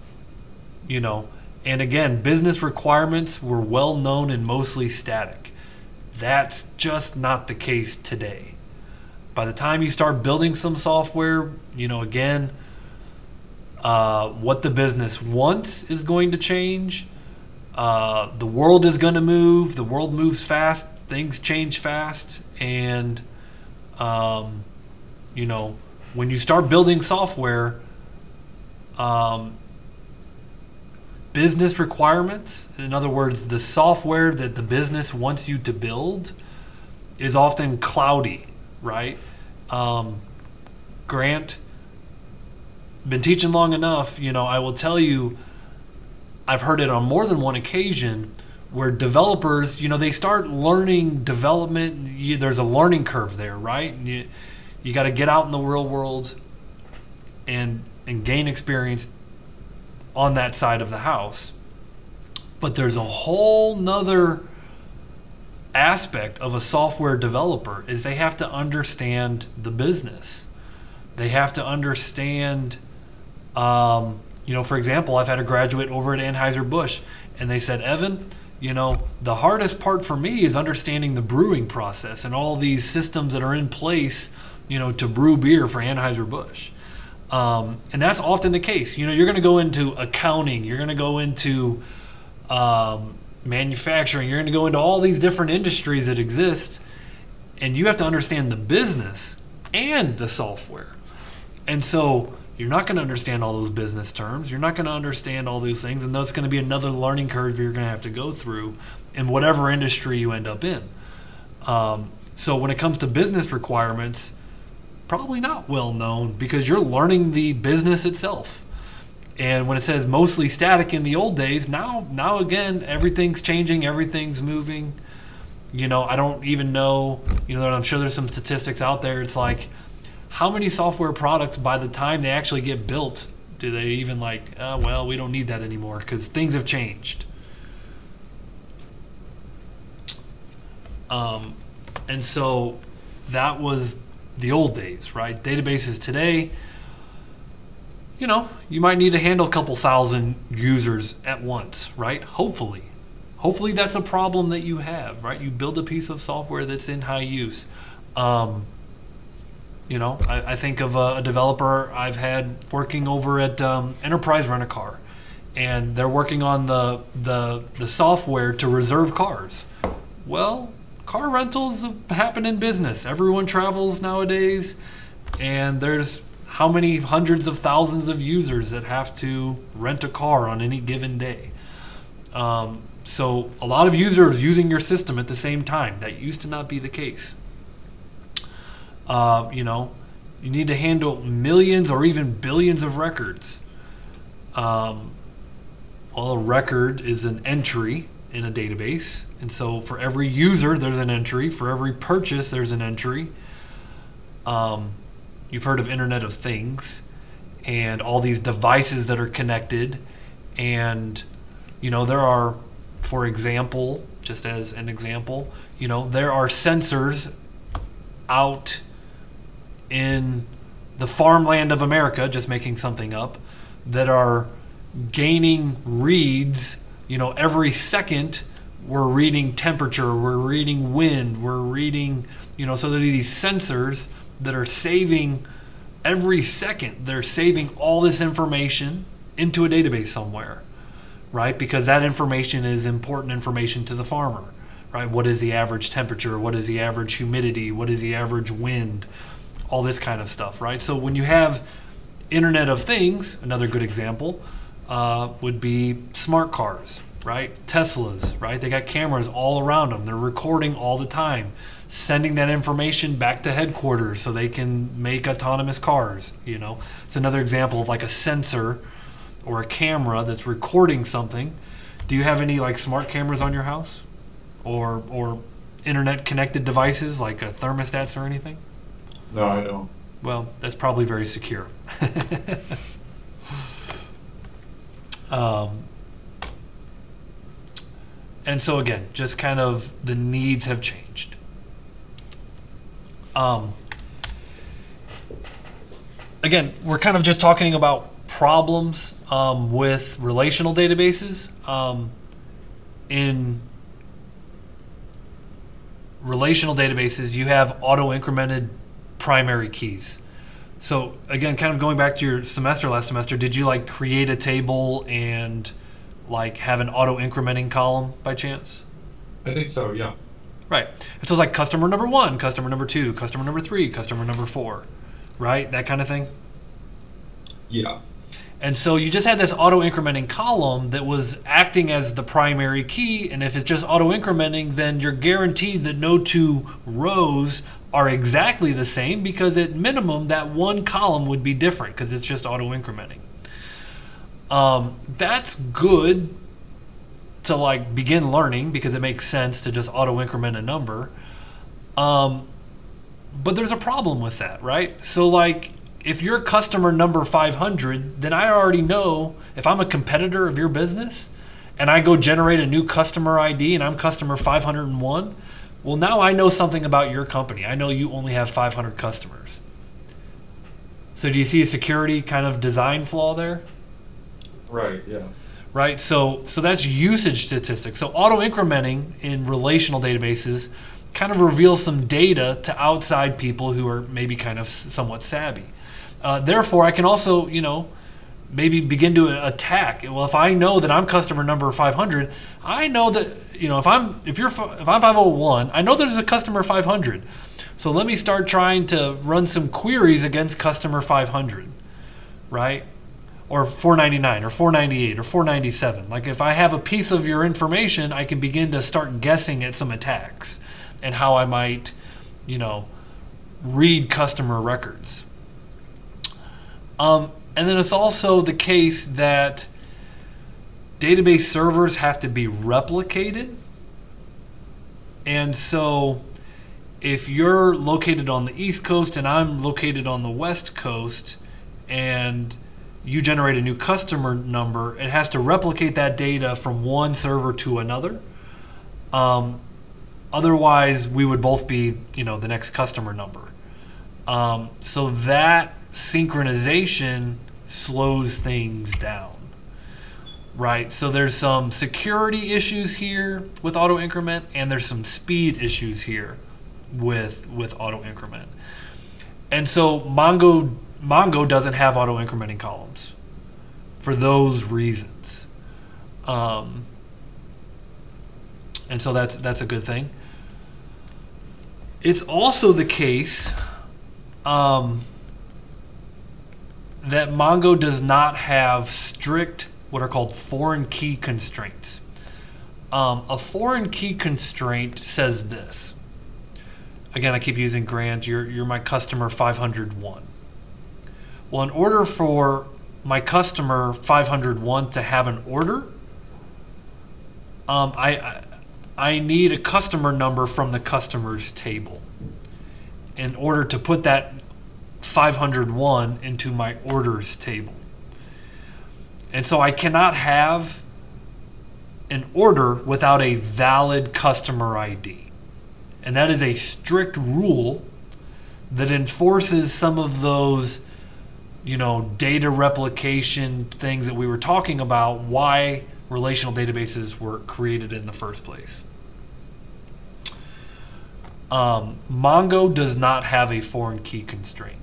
[SPEAKER 1] you know, and again, business requirements were well known and mostly static. That's just not the case today. By the time you start building some software, you know, again, uh, what the business wants is going to change. Uh, the world is going to move. The world moves fast. Things change fast. And, um, you know, when you start building software, um, business requirements, in other words, the software that the business wants you to build, is often cloudy, right? Um, Grant, been teaching long enough, you know, I will tell you, I've heard it on more than one occasion where developers, you know, they start learning development. You, there's a learning curve there, right? And You, you got to get out in the real world and and gain experience on that side of the house. But there's a whole nother aspect of a software developer is they have to understand the business. They have to understand, um, you know, for example, I've had a graduate over at Anheuser-Busch and they said, Evan, you know, the hardest part for me is understanding the brewing process and all these systems that are in place, you know, to brew beer for Anheuser-Busch. Um, and that's often the case. You know, you're going to go into accounting, you're going to go into um, manufacturing, you're going to go into all these different industries that exist, and you have to understand the business and the software. And so you're not going to understand all those business terms. You're not going to understand all those things. And that's going to be another learning curve you're going to have to go through in whatever industry you end up in. Um, so when it comes to business requirements, probably not well known because you're learning the business itself. And when it says mostly static in the old days, now now again everything's changing, everything's moving. You know, I don't even know, you know, I'm sure there's some statistics out there. It's like how many software products by the time they actually get built do they even like, oh, well, we don't need that anymore because things have changed. Um, and so that was the old days, right? Databases today, you know, you might need to handle a couple thousand users at once, right? Hopefully. Hopefully that's a problem that you have, right? You build a piece of software that's in high use. Um, you know, I, I think of a, a, developer I've had working over at um, Enterprise Rent a Car, and they're working on the, the the software to reserve cars. Well, car rentals happen in business. Everyone travels nowadays, and there's how many hundreds of thousands of users that have to rent a car on any given day. Um, so a lot of users using your system at the same time. That used to not be the case. Uh, you know, you need to handle millions or even billions of records. Um, well, a record is an entry in a database. And so for every user, there's an entry. For every purchase, there's an entry. Um, you've heard of Internet of Things and all these devices that are connected. And, you know, there are, for example, just as an example, you know, there are sensors out in the farmland of America, just making something up, that are gaining reads you know, every second we're reading temperature, we're reading wind, we're reading, you know, so there are these sensors that are saving every second, they're saving all this information into a database somewhere, right? Because that information is important information to the farmer, right? What is the average temperature? What is the average humidity? What is the average wind? All this kind of stuff, right? So when you have Internet of Things, another good example, uh, would be smart cars, right? Teslas, right? They got cameras all around them. They're recording all the time, sending that information back to headquarters so they can make autonomous cars. You know, it's another example of like a sensor or a camera that's recording something. Do you have any like smart cameras on your house, or or internet connected devices like uh, thermostats or anything?
[SPEAKER 2] No, I don't.
[SPEAKER 1] Well, that's probably very secure. Um, and so again, just kind of the needs have changed. Um, again, we're kind of just talking about problems um, with relational databases. Um, in relational databases, you have auto incremented primary keys. So again, kind of going back to your semester last semester, did you like create a table and like have an auto incrementing column by chance?
[SPEAKER 2] I think so, yeah.
[SPEAKER 1] Right. So it's like customer number one, customer number two, customer number three, customer number four, right? That kind of thing.
[SPEAKER 2] Yeah.
[SPEAKER 1] And so you just had this auto incrementing column that was acting as the primary key. And if it's just auto incrementing, then you're guaranteed that no two rows are exactly the same because at minimum that one column would be different because it's just auto incrementing. Um, that's good to like begin learning because it makes sense to just auto increment a number. Um, but there's a problem with that, right? So like if you're customer number 500, then I already know if I'm a competitor of your business and I go generate a new customer ID and I'm customer 501, well, now I know something about your company. I know you only have 500 customers. So do you see a security kind of design flaw there?
[SPEAKER 2] Right, yeah.
[SPEAKER 1] Right? So so that's usage statistics. So auto incrementing in relational databases kind of reveals some data to outside people who are maybe kind of somewhat savvy. Uh, therefore, I can also, you know, maybe begin to attack. Well, if I know that I'm customer number 500, I know that you know if I'm if you're if I'm 501, I know there's a customer 500. So let me start trying to run some queries against customer 500, right? Or 499 or 498 or 497. Like if I have a piece of your information, I can begin to start guessing at some attacks and how I might, you know, read customer records. Um, and then it's also the case that database servers have to be replicated. And so if you're located on the East Coast and I'm located on the West Coast and you generate a new customer number, it has to replicate that data from one server to another. Um, otherwise, we would both be, you know, the next customer number. Um, so that synchronization slows things down. Right, so there's some security issues here with auto increment, and there's some speed issues here with with auto increment. And so Mongo Mongo doesn't have auto incrementing columns for those reasons. Um, and so that's that's a good thing. It's also the case um, that Mongo does not have strict what are called foreign key constraints. Um, a foreign key constraint says this. Again, I keep using Grant. You're you're my customer 501. Well, in order for my customer 501 to have an order, um, I, I I need a customer number from the customers table in order to put that 501 into my orders table. And so I cannot have an order without a valid customer ID. And that is a strict rule that enforces some of those, you know, data replication things that we were talking about, why relational databases were created in the first place. Um, Mongo does not have a foreign key constraint.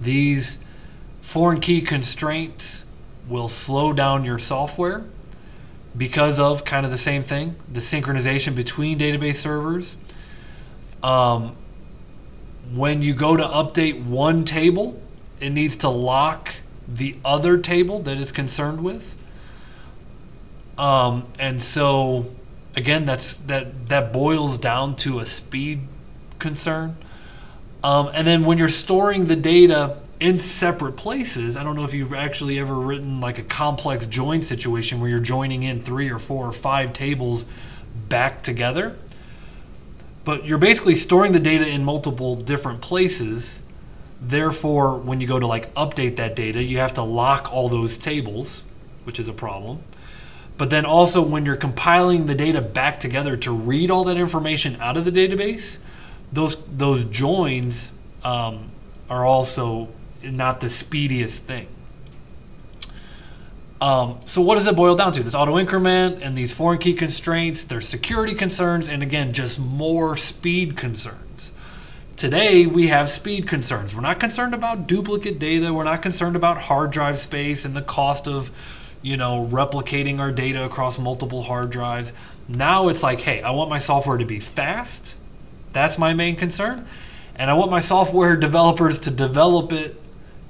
[SPEAKER 1] These foreign key constraints will slow down your software because of kind of the same thing the synchronization between database servers. Um, when you go to update one table, it needs to lock the other table that it's concerned with. Um, and so, again, that's that that boils down to a speed concern. Um, and then when you're storing the data in separate places, I don't know if you've actually ever written like a complex join situation where you're joining in three or four or five tables back together. But you're basically storing the data in multiple different places. Therefore, when you go to like update that data, you have to lock all those tables, which is a problem. But then also when you're compiling the data back together to read all that information out of the database, those those joins um, are also not the speediest thing. Um, so what does it boil down to? This auto increment and these foreign key constraints, there's security concerns, and again, just more speed concerns. Today, we have speed concerns. We're not concerned about duplicate data. We're not concerned about hard drive space and the cost of, you know, replicating our data across multiple hard drives. Now it's like, hey, I want my software to be fast. That's my main concern. And I want my software developers to develop it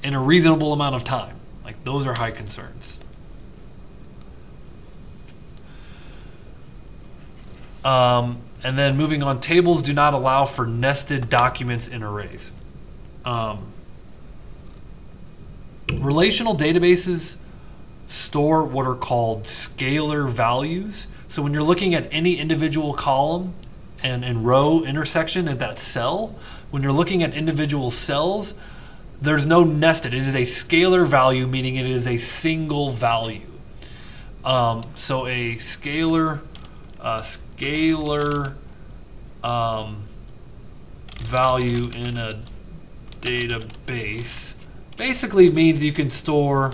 [SPEAKER 1] in a reasonable amount of time. Like those are high concerns. Um, and then moving on, tables do not allow for nested documents in arrays. Um, relational databases store what are called scalar values. So when you're looking at any individual column and, and row intersection at that cell, when you're looking at individual cells, there's no nested. It is a scalar value, meaning it is a single value. Um, so a scalar, uh, scalar um, value in a database basically means you can store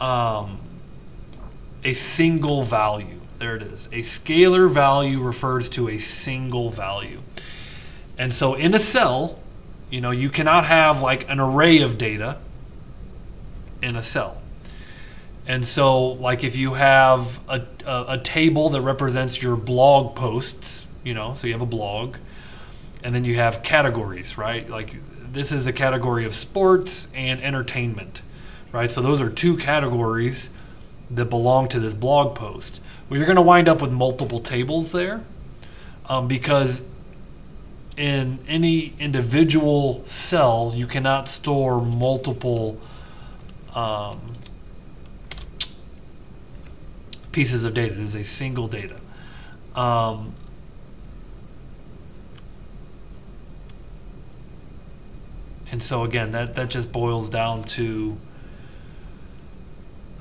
[SPEAKER 1] um, a single value. There it is. A scalar value refers to a single value. And so in a cell, you know, you cannot have like an array of data in a cell. And so, like, if you have a, a, a, table that represents your blog posts, you know, so you have a blog, and then you have categories, right? Like, this is a category of sports and entertainment, right? So, those are two categories that belong to this blog post. Well, you're going to wind up with multiple tables there um, because in any individual cell, you cannot store multiple. Um, pieces of data. It is a single data. Um, and so again, that, that just boils down to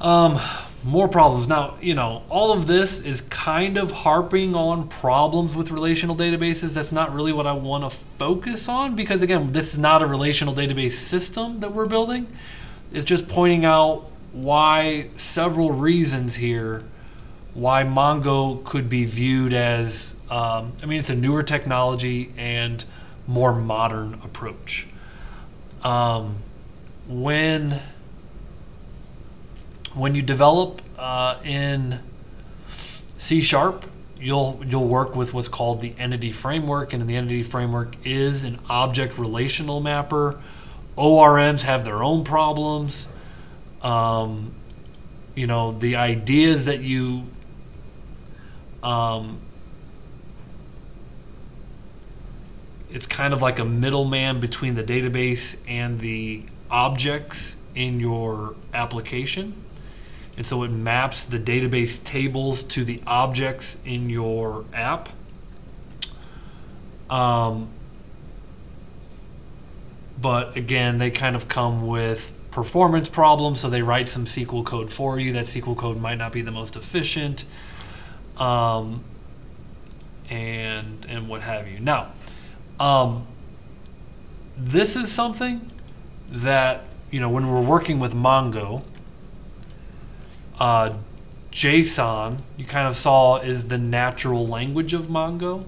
[SPEAKER 1] um, more problems. Now, you know, all of this is kind of harping on problems with relational databases. That's not really what I want to focus on because, again, this is not a relational database system that we're building. It's just pointing out why several reasons here why Mongo could be viewed as, um, I mean, it's a newer technology and more modern approach. Um, when when you develop uh, in C sharp, you'll you'll work with what's called the entity framework, and the entity framework is an object relational mapper. ORMs have their own problems. Um, you know, the ideas that you um, it's kind of like a middleman between the database and the objects in your application. And so it maps the database tables to the objects in your app. Um, but again, they kind of come with performance problems, so they write some SQL code for you. That SQL code might not be the most efficient um, and and what have you. Now, um, this is something that you know when we're working with Mongo, uh, JSON you kind of saw is the natural language of Mongo.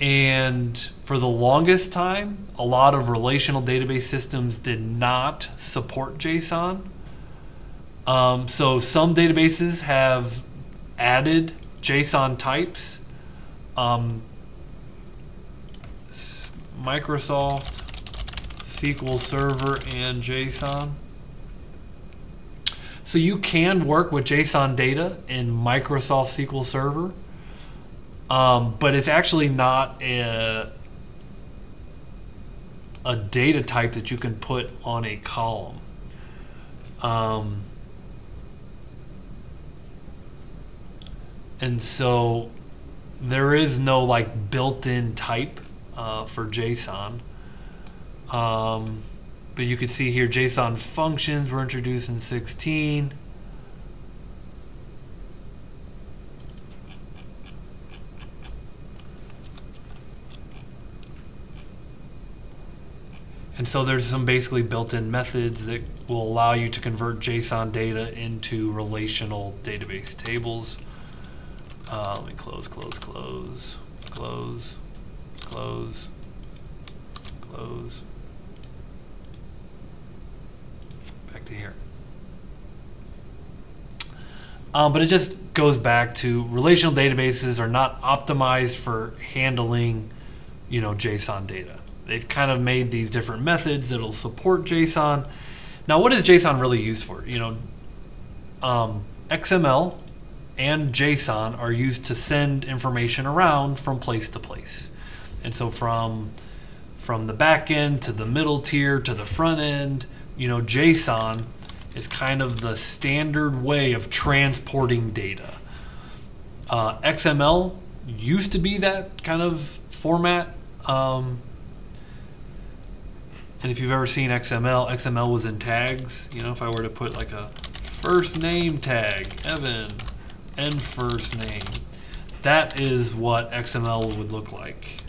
[SPEAKER 1] And for the longest time, a lot of relational database systems did not support JSON. Um, so some databases have added JSON types. Um, Microsoft SQL Server and JSON. So you can work with JSON data in Microsoft SQL Server, um, but it's actually not a, a data type that you can put on a column. Um, and so there is no like built-in type uh, for JSON. Um, but you can see here JSON functions were introduced in 16. And so there's some basically built-in methods that will allow you to convert JSON data into relational database tables. Uh, let me close, close, close, close, close, close. Back to here. Um, but it just goes back to relational databases are not optimized for handling, you know, JSON data. They've kind of made these different methods that'll support JSON. Now, what is JSON really used for? You know, um, XML and JSON are used to send information around from place to place. And so from from the back end to the middle tier to the front end, you know, JSON is kind of the standard way of transporting data. Uh, XML used to be that kind of format. Um, and if you've ever seen XML, XML was in tags. You know, if I were to put like a first name tag, Evan, and first name. That is what XML would look like.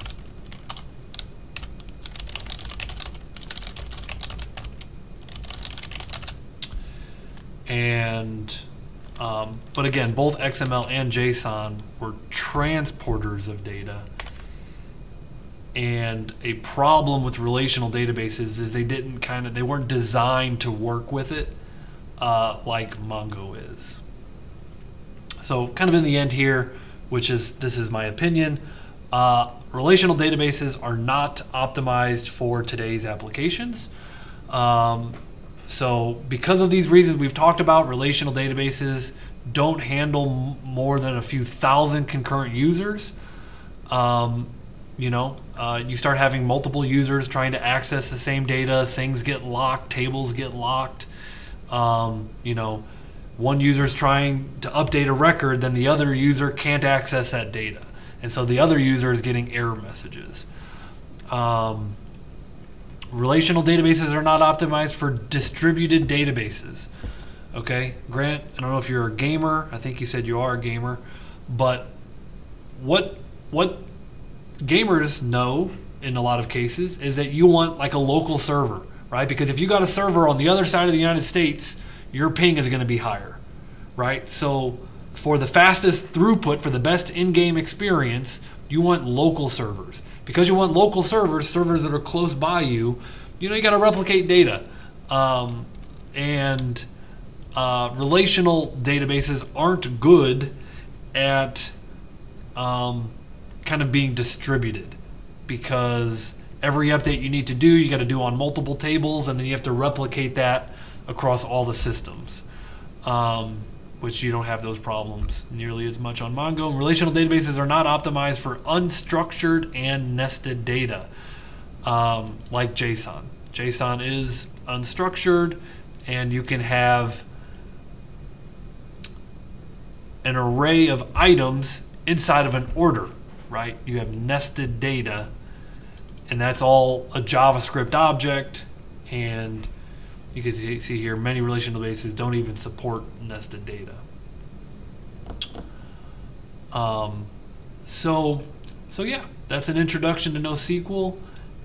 [SPEAKER 1] And, um, but again, both XML and JSON were transporters of data. and a problem with relational databases is they didn't kind of they weren't designed to work with it uh, like Mongo is. So kind of in the end here, which is this is my opinion, uh, relational databases are not optimized for today's applications. Um, so because of these reasons we've talked about, relational databases don't handle more than a few thousand concurrent users. Um, you know, uh, you start having multiple users trying to access the same data, things get locked, tables get locked. Um, you know, one user's trying to update a record, then the other user can't access that data. And so the other user is getting error messages. Um, relational databases are not optimized for distributed databases. Okay, Grant, I don't know if you're a gamer. I think you said you are a gamer, but what what gamers know in a lot of cases is that you want like a local server, right? Because if you got a server on the other side of the United States, your ping is going to be higher, right? So for the fastest throughput, for the best in-game experience, you want local servers. Because you want local servers, servers that are close by you, you know you got to replicate data, um, and uh, relational databases aren't good at um, kind of being distributed because every update you need to do, you got to do on multiple tables, and then you have to replicate that across all the systems. Um, which you don't have those problems nearly as much on Mongo. And relational databases are not optimized for unstructured and nested data, um, like JSON. JSON is unstructured, and you can have an array of items inside of an order, right? You have nested data, and that's all a JavaScript object. And you can see here many relational databases don't even support nested data. Um, so, so yeah, that's an introduction to NoSQL,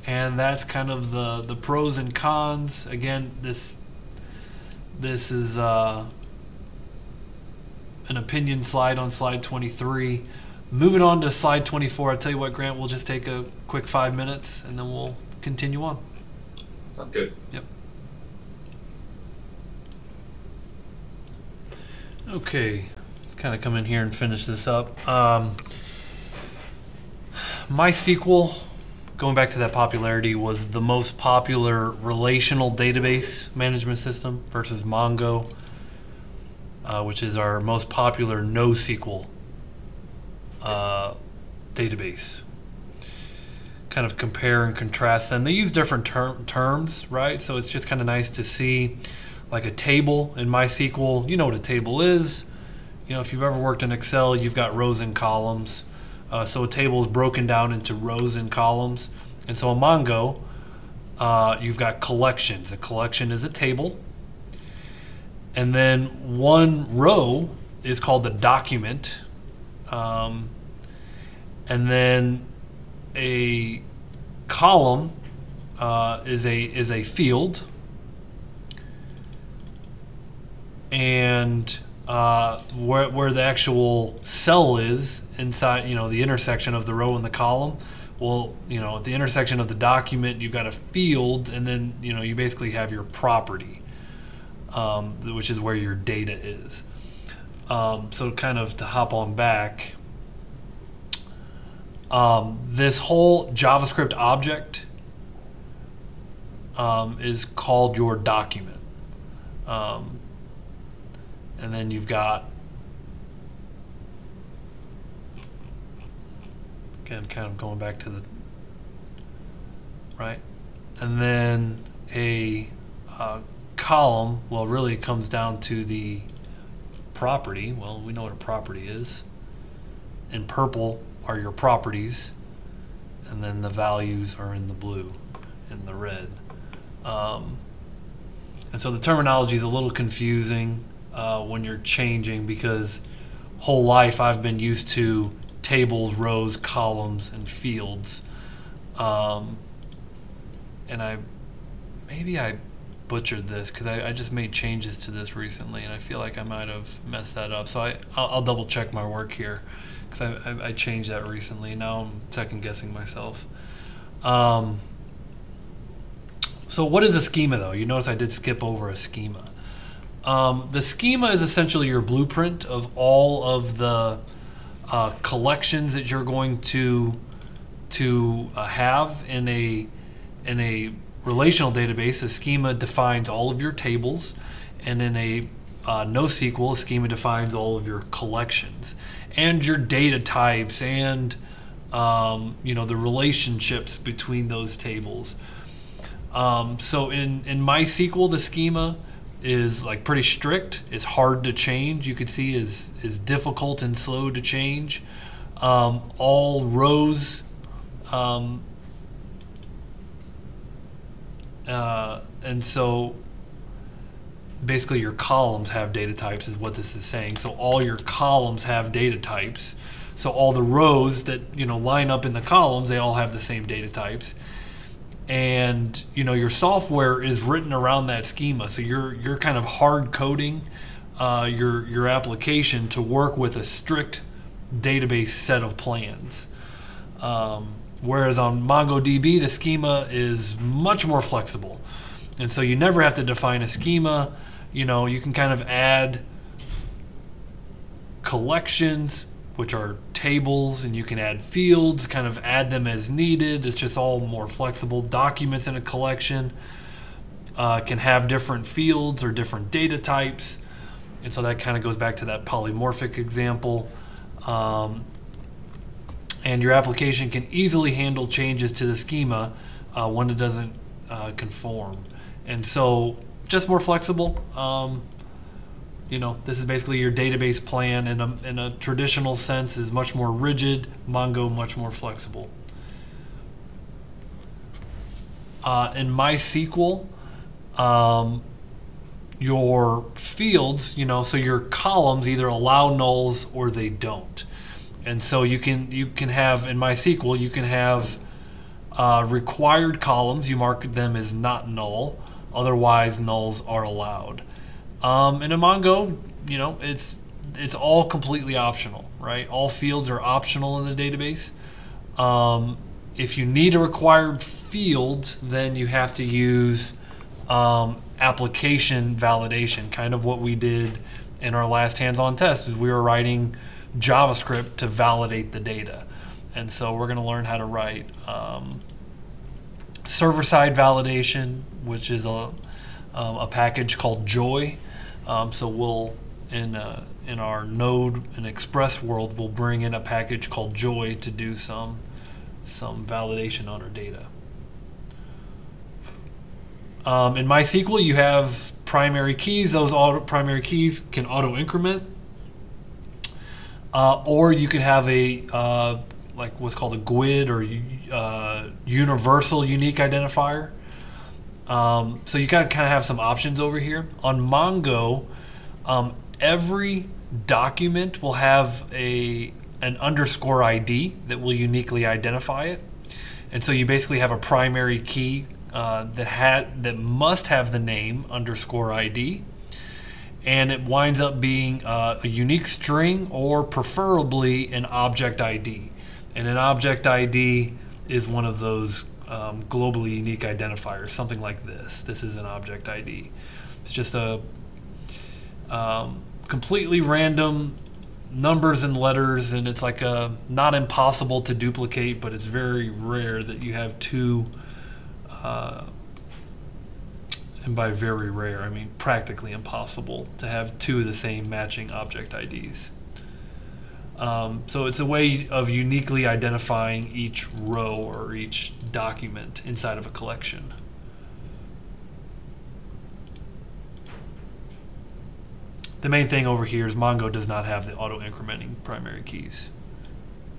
[SPEAKER 1] and that's kind of the the pros and cons. Again, this this is uh, an opinion slide on slide 23. Moving on to slide 24, I'll tell you what, Grant, we'll just take a quick five minutes and then we'll continue on.
[SPEAKER 2] Sounds good.
[SPEAKER 1] Yep. Okay, kind of come in here and finish this up. Um, MySQL, going back to that popularity, was the most popular relational database management system versus Mongo, uh, which is our most popular NoSQL uh, database. Kind of compare and contrast them. They use different term, terms, right? So it's just kind of nice to see like a table in MySQL. You know what a table is. You know, if you've ever worked in Excel, you've got rows and columns. Uh, so a table is broken down into rows and columns. And so in Mongo, uh, you've got collections. A collection is a table. And then one row is called the document. Um, and then a column uh, is a is a field and uh, where, where the actual cell is inside, you know, the intersection of the row and the column. Well, you know, at the intersection of the document, you've got a field, and then you know you basically have your property, um, which is where your data is. Um, so, kind of to hop on back, um, this whole JavaScript object um, is called your document. Um, and then you've got again kind of going back to the right? And then a uh, column well really it comes down to the property. Well we know what a property is. In purple are your properties and then the values are in the blue and the red. Um, and so the terminology is a little confusing uh, when you're changing because whole life I've been used to tables, rows, columns, and fields. Um, and I maybe I butchered this because I, I, just made changes to this recently and I feel like I might have messed that up. So I, I'll, I'll double check my work here because I, I, I, changed that recently. Now I'm second guessing myself. Um, so what is a schema though? You notice I did skip over a schema. Um, the schema is essentially your blueprint of all of the uh, collections that you're going to to uh, have in a in a relational database. A schema defines all of your tables, and in a uh, NoSQL, a schema defines all of your collections and your data types and um, you know the relationships between those tables. Um, so in in MySQL, the schema is like pretty strict. It's hard to change. You could see is is difficult and slow to change. Um, all rows. Um, uh, and so basically your columns have data types is what this is saying. So all your columns have data types. So all the rows that you know line up in the columns, they all have the same data types. And you know your software is written around that schema. So you're you're kind of hard coding uh, your your application to work with a strict database set of plans. Um, whereas on MongoDB, the schema is much more flexible. And so you never have to define a schema. You know, you can kind of add collections, which are tables, and you can add fields, kind of add them as needed. It's just all more flexible. Documents in a collection uh, can have different fields or different data types. And so that kind of goes back to that polymorphic example. Um, and your application can easily handle changes to the schema uh, when it doesn't uh, conform. And so just more flexible. Um, you know, this is basically your database plan in a, in a traditional sense is much more rigid, Mongo much more flexible. Uh, in MySQL, um, your fields, you know, so your columns either allow nulls or they don't. And so you can you can have in MySQL you can have uh, required columns. You mark them as not null. Otherwise, nulls are allowed. Um, and in Mongo, you know, it's it's all completely optional, right? All fields are optional in the database. Um, if you need a required field, then you have to use um, application validation, kind of what we did in our last hands-on test, is we were writing JavaScript to validate the data. And so we're going to learn how to write um, server-side validation, which is a, um, a package called Joi. Um, so we'll in uh, in our Node and Express world, we'll bring in a package called Joi to do some some validation on our data. Um, in MySQL, you have primary keys. Those auto, primary keys can auto increment, uh, or you can have a uh, like what's called a GUID or uh, universal unique identifier. Um, so you gotta kind of have some options over here. On Mongo, um, every document will have a an underscore ID that will uniquely identify it. And so you basically have a primary key uh, that had that must have the name underscore ID, and it winds up being uh, a unique string or preferably an object ID. And an object ID is one of those um, globally unique identifier, something like this. This is an object ID. It's just a um, completely random numbers and letters, and it's like a not impossible to duplicate, but it's very rare that you have two. Uh, and by very rare, I mean practically impossible to have two of the same matching object IDs. Um, so it's a way of uniquely identifying each row or each document inside of a collection. The main thing over here is Mongo does not have the auto-incrementing primary keys.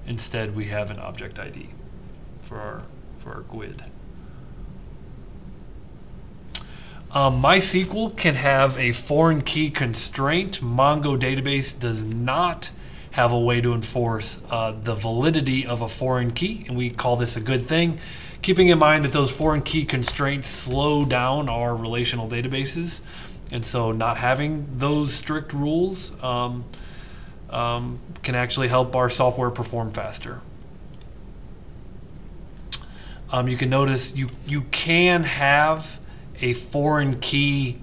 [SPEAKER 1] Instead, we have an object ID for our, for our GUID. Um, MySQL can have a foreign key constraint. Mongo database does not have a way to enforce uh, the validity of a foreign key, and we call this a good thing. Keeping in mind that those foreign key constraints slow down our relational databases, and so not having those strict rules um, um, can actually help our software perform faster. um, you can notice you, you can have a foreign key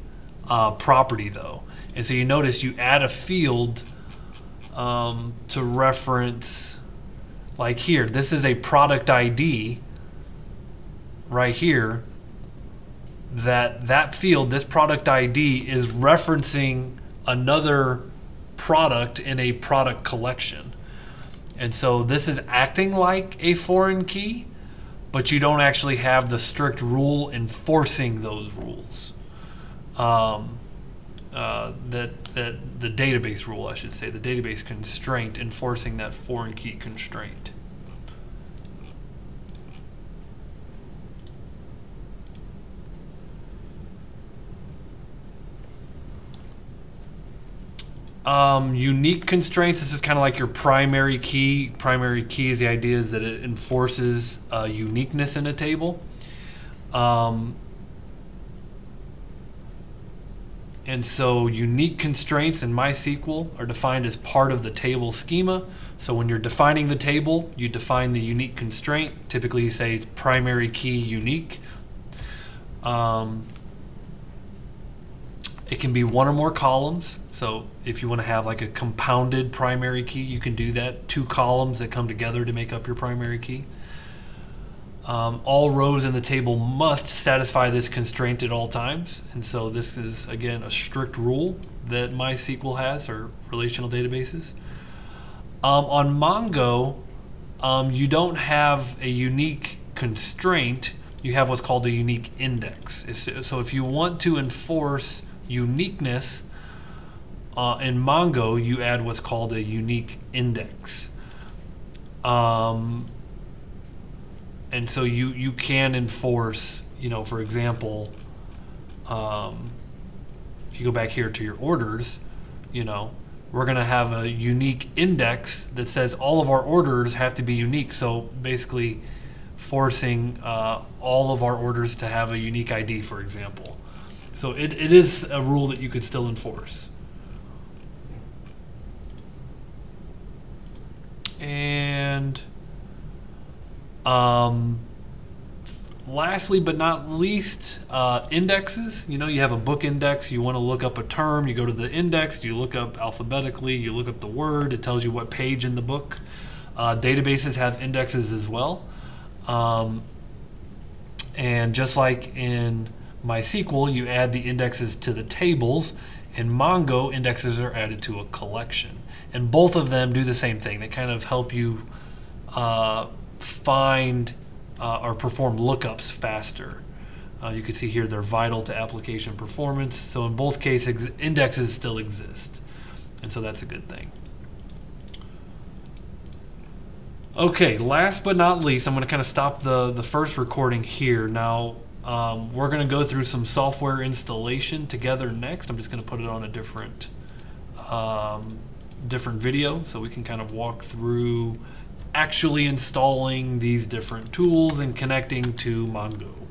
[SPEAKER 1] uh, property though. And so you notice you add a field um, to reference, like here, this is a product ID right here that that field, this product ID, is referencing another product in a product collection. And so this is acting like a foreign key, but you don't actually have the strict rule enforcing those rules. Um, uh, that that the database rule, I should say, the database constraint enforcing that foreign key constraint. Um, unique constraints. This is kind of like your primary key. Primary key is the idea is that it enforces uh, uniqueness in a table. Um, and so unique constraints in MySQL are defined as part of the table schema. So when you're defining the table, you define the unique constraint. Typically you say primary key unique. Um, it can be one or more columns. So if you want to have like a compounded primary key, you can do that. Two columns that come together to make up your primary key. Um, all rows in the table must satisfy this constraint at all times. And so this is, again, a strict rule that MySQL has, or relational databases. Um, on Mongo, um, you don't have a unique constraint. You have what's called a unique index. So if you want to enforce uniqueness, uh, in Mongo, you add what's called a unique index. Um, and so you, you can enforce, you know, for example, um, if you go back here to your orders, you know, we're going to have a unique index that says all of our orders have to be unique. So basically, forcing uh, all of our orders to have a unique ID, for example. So it, it is a rule that you could still enforce. And um, lastly but not least, uh, indexes. You know, you have a book index, you want to look up a term, you go to the index, you look up alphabetically, you look up the word, it tells you what page in the book. Uh, databases have indexes as well. Um, and just like in MySQL, you add the indexes to the tables. In Mongo, indexes are added to a collection. And both of them do the same thing. They kind of help you uh, find uh, or perform lookups faster. Uh, you can see here they're vital to application performance. So in both cases, indexes still exist. And so that's a good thing. Okay, last but not least, I'm going to kind of stop the, the first recording here. Now, um, we're going to go through some software installation together next. I'm just going to put it on a different um, different video so we can kind of walk through actually installing these different tools and connecting to Mongo.